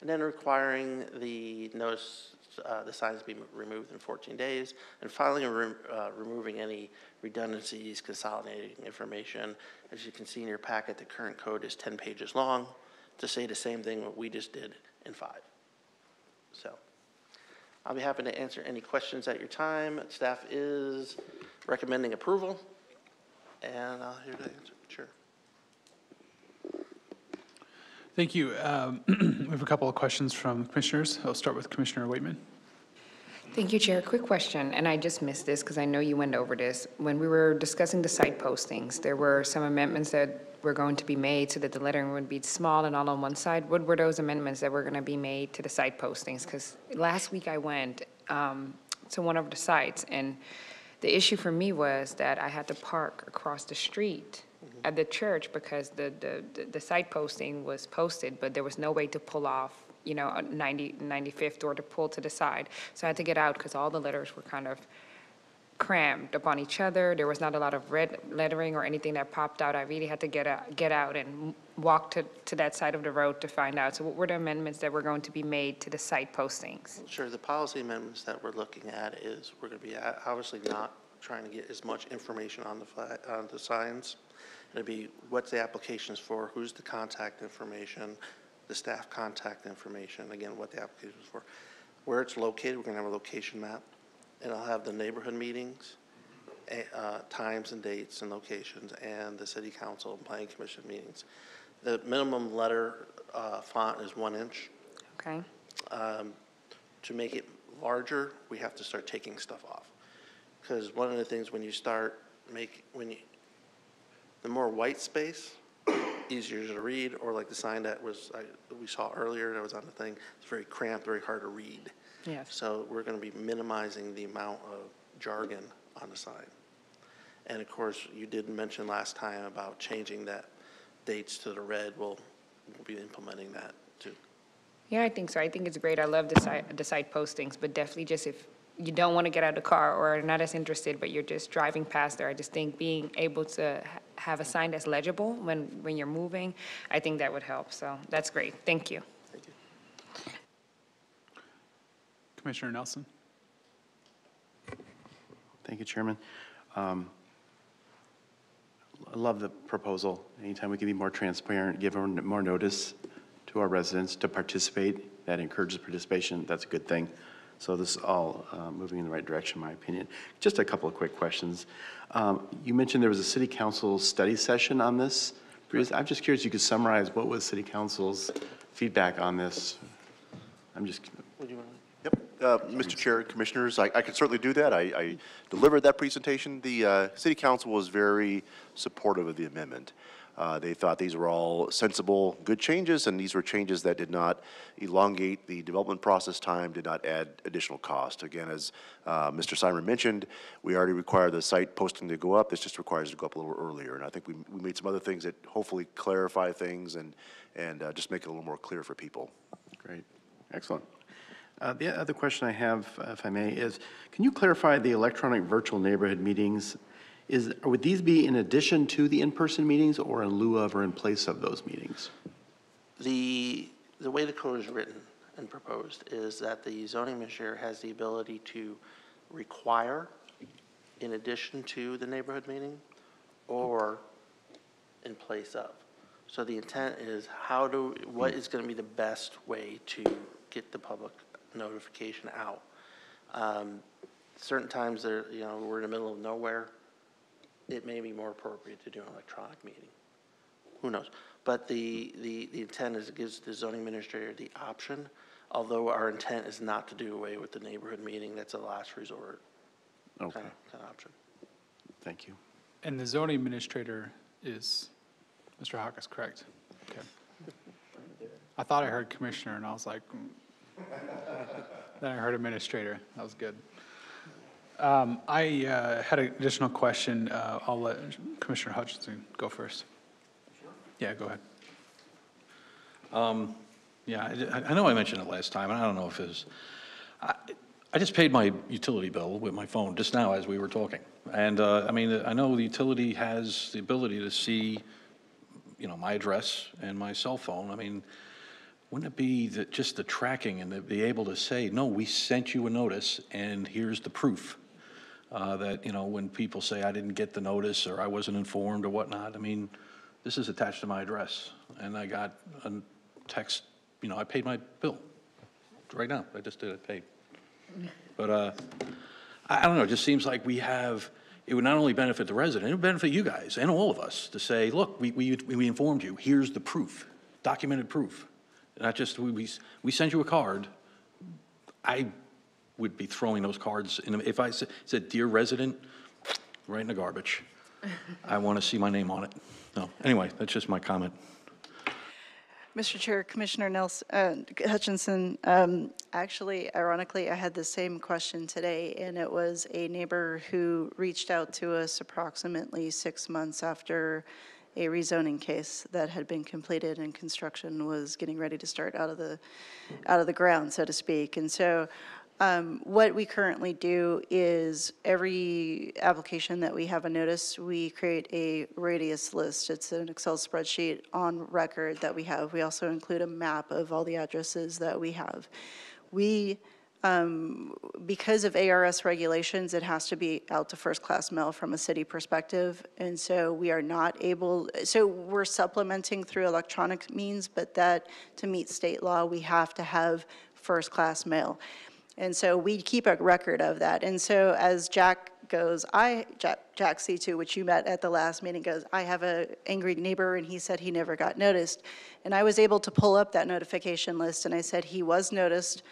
And then requiring the notice, uh, the signs be removed in 14 days. And finally, re- uh, removing any redundancies, consolidating information. As you can see in your packet, the current code is 10 pages long to say the same thing what we just did in five. So I'll be happy to answer any questions at your time. Staff is recommending approval, and I'll here to answer. Sure. Thank you. Um, We have a couple of questions from commissioners. I'll start with Commissioner Waitman. Thank you, Chair. Quick question, and I just missed this because I know you went over this. When we were discussing the site postings, there were some amendments that were going to be made so that the lettering would be small and all on one side. What were those amendments that were going to be made to the site postings? Because last week I went um, to one of the sites, and the issue for me was that I had to park across the street at the church because the, the, the- the site posting was posted, but there was no way to pull off, you know, 90, 95th or to pull to the side. So I had to get out because all the letters were kind of crammed upon each other. There was not a lot of red lettering or anything that popped out. I really had to get out, get out and walk to, to that side of the road to find out. So what were the amendments that were going to be made to the site postings? Sure, the policy amendments that we're looking at is, we're going to be uh, obviously not trying to get as much information on the, fla- on the signs. It'll be what's the application's for, who's the contact information, the staff contact information, again, what the application is for. Where it's located, we're going to have a location map, and I'll have the neighborhood meetings, uh, times and dates and locations, and the city council and planning commission meetings. The minimum letter uh, font is one inch. Okay? Um, To make it larger, we have to start taking stuff off. Because one of the things when you start make, when you, the more white space, easier to read, or like the sign that was, I, we saw earlier that was on the thing, it's very cramped, very hard to read. Yes. So we're going to be minimizing the amount of jargon on the sign. And of course, you did mention last time about changing that dates to the red. We'll, we'll be implementing that too. Yeah, I think so. I think it's great. I love the site, the site postings, but definitely just if you don't want to get out of the car or are not as interested, but you're just driving past there, I just think being able to have a sign that's legible when, when you're moving, I think that would help. So that's great. Thank you. Thank you. Commissioner Nelson. Thank you, Chairman. Um, I love the proposal. Anytime we can be more transparent, give more more notice to our residents to participate, that encourages participation, that's a good thing. So this is all uh, moving in the right direction, in my opinion. Just a couple of quick questions. Um, You mentioned there was a city council study session on this. Bruce, I'm just curious, you could summarize what was city council's feedback on this? I'm just, Would you want yep. Uh, Mr. Chair, Commissioners, I I can certainly do that. I I delivered that presentation. The uh, City Council was very supportive of the amendment. Uh, They thought these were all sensible, good changes, and these were changes that did not elongate the development process time, did not add additional cost. Again, as uh, Mr. Simon mentioned, we already require the site posting to go up. This just requires it to go up a little earlier. And I think we we made some other things that hopefully clarify things and and uh, just make it a little more clear for people. Great, excellent. Uh, The other question I have, uh, if I may, is, can you clarify the electronic virtual neighborhood meetings? Is, would these be in addition to the in-person meetings or in lieu of or in place of those meetings? The, the way the code is written and proposed is that the zoning administrator has the ability to require in addition to the neighborhood meeting or in place of. So the intent is how do, what is going to be the best way to get the public notification out? Um, Certain times there, you know, we're in the middle of nowhere, it may be more appropriate to do an electronic meeting who knows? But the, the, the intent is it gives the zoning administrator the option, although our intent is not to do away with the neighborhood meeting, that's a last resort kind Okay, of, kind of option. thank you. And the zoning administrator is Mr. Hawkes, correct? Okay. I thought I heard commissioner, and I was like, hmm. then I heard administrator. That was good. Um, I uh, had an additional question. Uh, I'll let Commissioner Hutchinson go first. Yeah, go ahead. Um, Yeah, I- I know I mentioned it last time, and I don't know if it was, I I just paid my utility bill with my phone just now as we were talking. And, uh, I mean, I know the utility has the ability to see, you know, my address and my cell phone. I mean, wouldn't it be that just the tracking and to be able to say, no, we sent you a notice and here's the proof? Uh, That, you know, when people say I didn't get the notice or I wasn't informed or whatnot, I mean, this is attached to my address. And I got a text, you know, I paid my bill right now. I just did it, paid. But uh, I I don't know, it just seems like we have, it would not only benefit the resident, it would benefit you guys and all of us to say, look, we, we, we informed you, here's the proof, documented proof. Not just, we, we, we send you a card. I would be throwing those cards in, if I said, dear resident, right in the garbage. I want to see my name on it. No, anyway, that's just my comment. Mr. Chair, Commissioner Nelson, uh, Hutchinson, um, actually, ironically, I had the same question today, and it was a neighbor who reached out to us approximately six months after a rezoning case that had been completed and construction was getting ready to start out of the, out of the ground, so to speak. And so um, What we currently do is every application that we have a notice, we create a radius list. It's an Excel spreadsheet on record that we have. We also include a map of all the addresses that we have. We, um, because of ARS regulations, it has to be out to first-class mail from a city perspective. And so we are not able, so we're supplementing through electronic means, but that, to meet state law, we have to have first-class mail. And so we keep a record of that. And so as Jack goes, I, Jack, Jack C2, which you met at the last meeting, goes, I have a angry neighbor, and he said he never got noticed. And I was able to pull up that notification list, and I said he was noticed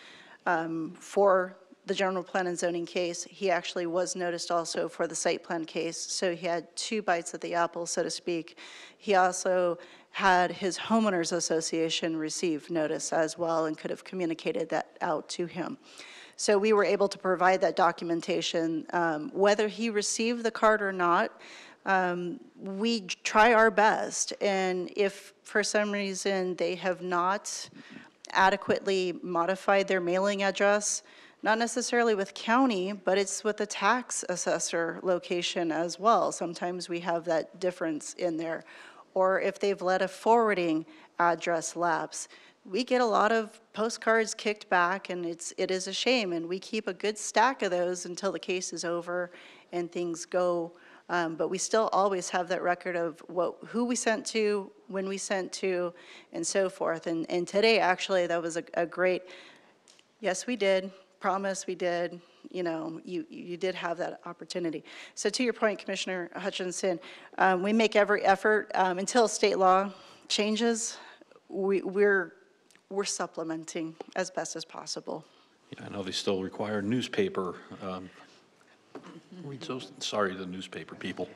um, for the general plan and zoning case. He actually was noticed also for the site plan case, so he had two bites at the apple, so to speak. He also had his homeowners association receive notice as well and could have communicated that out to him. So we were able to provide that documentation. Um, Whether he received the card or not, um, we try our best. And if for some reason they have not adequately modified their mailing address, not necessarily with county, but it's with the tax assessor location as well. Sometimes we have that difference in there. Or if they've let a forwarding address lapse, we get a lot of postcards kicked back, and it's, it is a shame, and we keep a good stack of those until the case is over and things go. Um, But we still always have that record of what, who we sent to, when we sent to, and so forth. And, and today, actually, that was a, a great, yes, we did, promise, we did, you know, you, you did have that opportunity. So to your point, Commissioner Hutchinson, um, we make every effort, um, until state law changes, we, we're, we're supplementing as best as possible. Yeah, I know they still require newspaper. um, So, sorry, the newspaper people.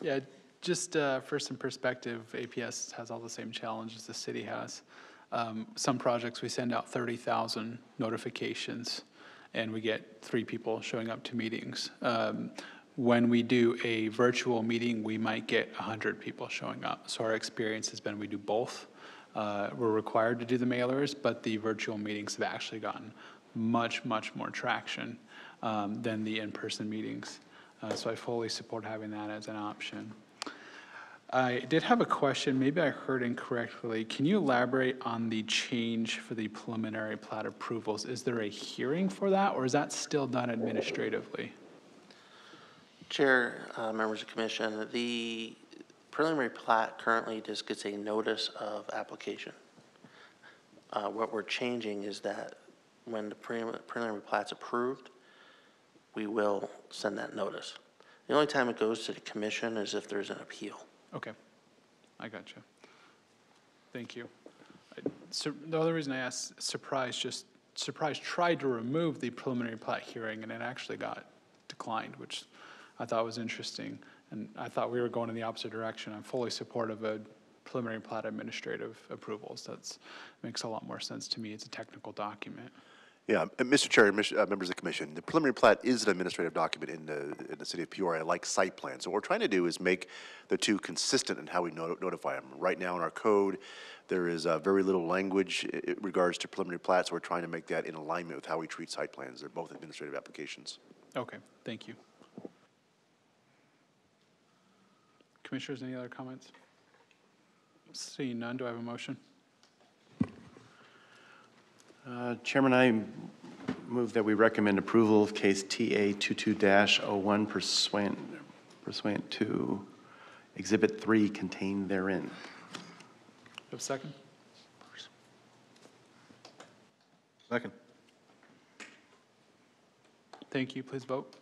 Yeah, just uh, for some perspective, APS has all the same challenges the city has. Um, Some projects, we send out 30,000 notifications, and we get three people showing up to meetings. Um, When we do a virtual meeting, we might get 100 people showing up. So our experience has been we do both. Uh, We're required to do the mailers, but the virtual meetings have actually gotten much, much more traction um, than the in-person meetings. Uh, So I fully support having that as an option. I did have a question, maybe I heard incorrectly. Can you elaborate on the change for the preliminary plat approvals? Is there a hearing for that, or is that still done administratively? Chair, uh, members of the commission, the preliminary plat currently just gets a notice of application. Uh, What we're changing is that when the prelim- preliminary plat's approved, we will send that notice. The only time it goes to the commission is if there's an appeal. Okay, I got you. Thank you. I- sur- The other reason I asked, Surprise, just, Surprise tried to remove the preliminary plat hearing, and it actually got declined, which I thought was interesting. And I thought we were going in the opposite direction. I'm fully supportive of preliminary plat administrative approvals. That's, makes a lot more sense to me. It's a technical document. Yeah, and Mr. Chair, uh, members of the commission, the preliminary plat is an administrative document in the, in the city of Peoria, like site plan. So what we're trying to do is make the two consistent in how we noti- notify them. Right now in our code, there is uh, very little language in regards to preliminary plats. We're trying to make that in alignment with how we treat site plans. They're both administrative applications. Okay, thank you. Commissioners, any other comments? Seeing none, do I have a motion? Uh, Chairman, I move that we recommend approval of case TA 22-01 pursuant, pursuant to Exhibit 3 contained therein. Have a second? Second. Thank you, please vote.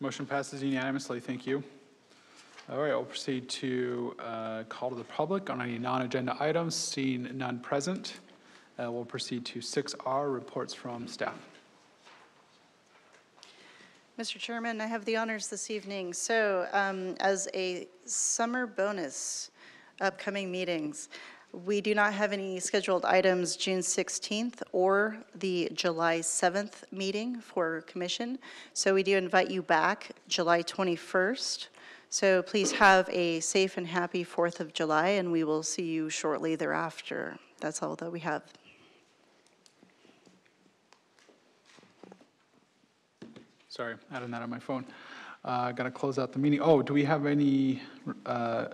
Motion passes unanimously, thank you. All right, we'll proceed to uh, call to the public on any non-agenda items, seeing none present. uh, We'll proceed to 6R, reports from staff. Mr. Chairman, I have the honors this evening. So um, as a summer bonus, upcoming meetings, we do not have any scheduled items June 16th or the July 7th meeting for commission. So we do invite you back July 21st. So please have a safe and happy 4th of July, and we will see you shortly thereafter. That's all that we have. Sorry, adding that on my phone. Uh, Got to close out the meeting. Oh, do we have any uh,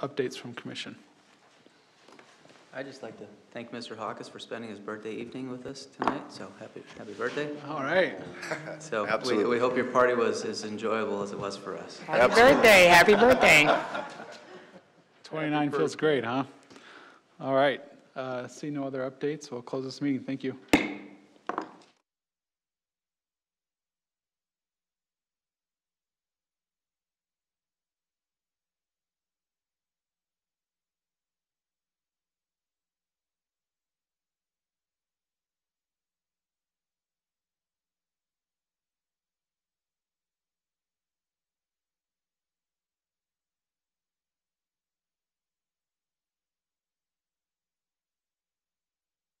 updates from commission? I'd just like to thank Mr. Hawkins for spending his birthday evening with us tonight, so happy, happy birthday. All right. So we, Absolutely. we hope your party was as enjoyable as it was for us. Happy birthday, happy birthday. 29 feels great, huh? All right, uh, see no other updates, we'll close this meeting, thank you.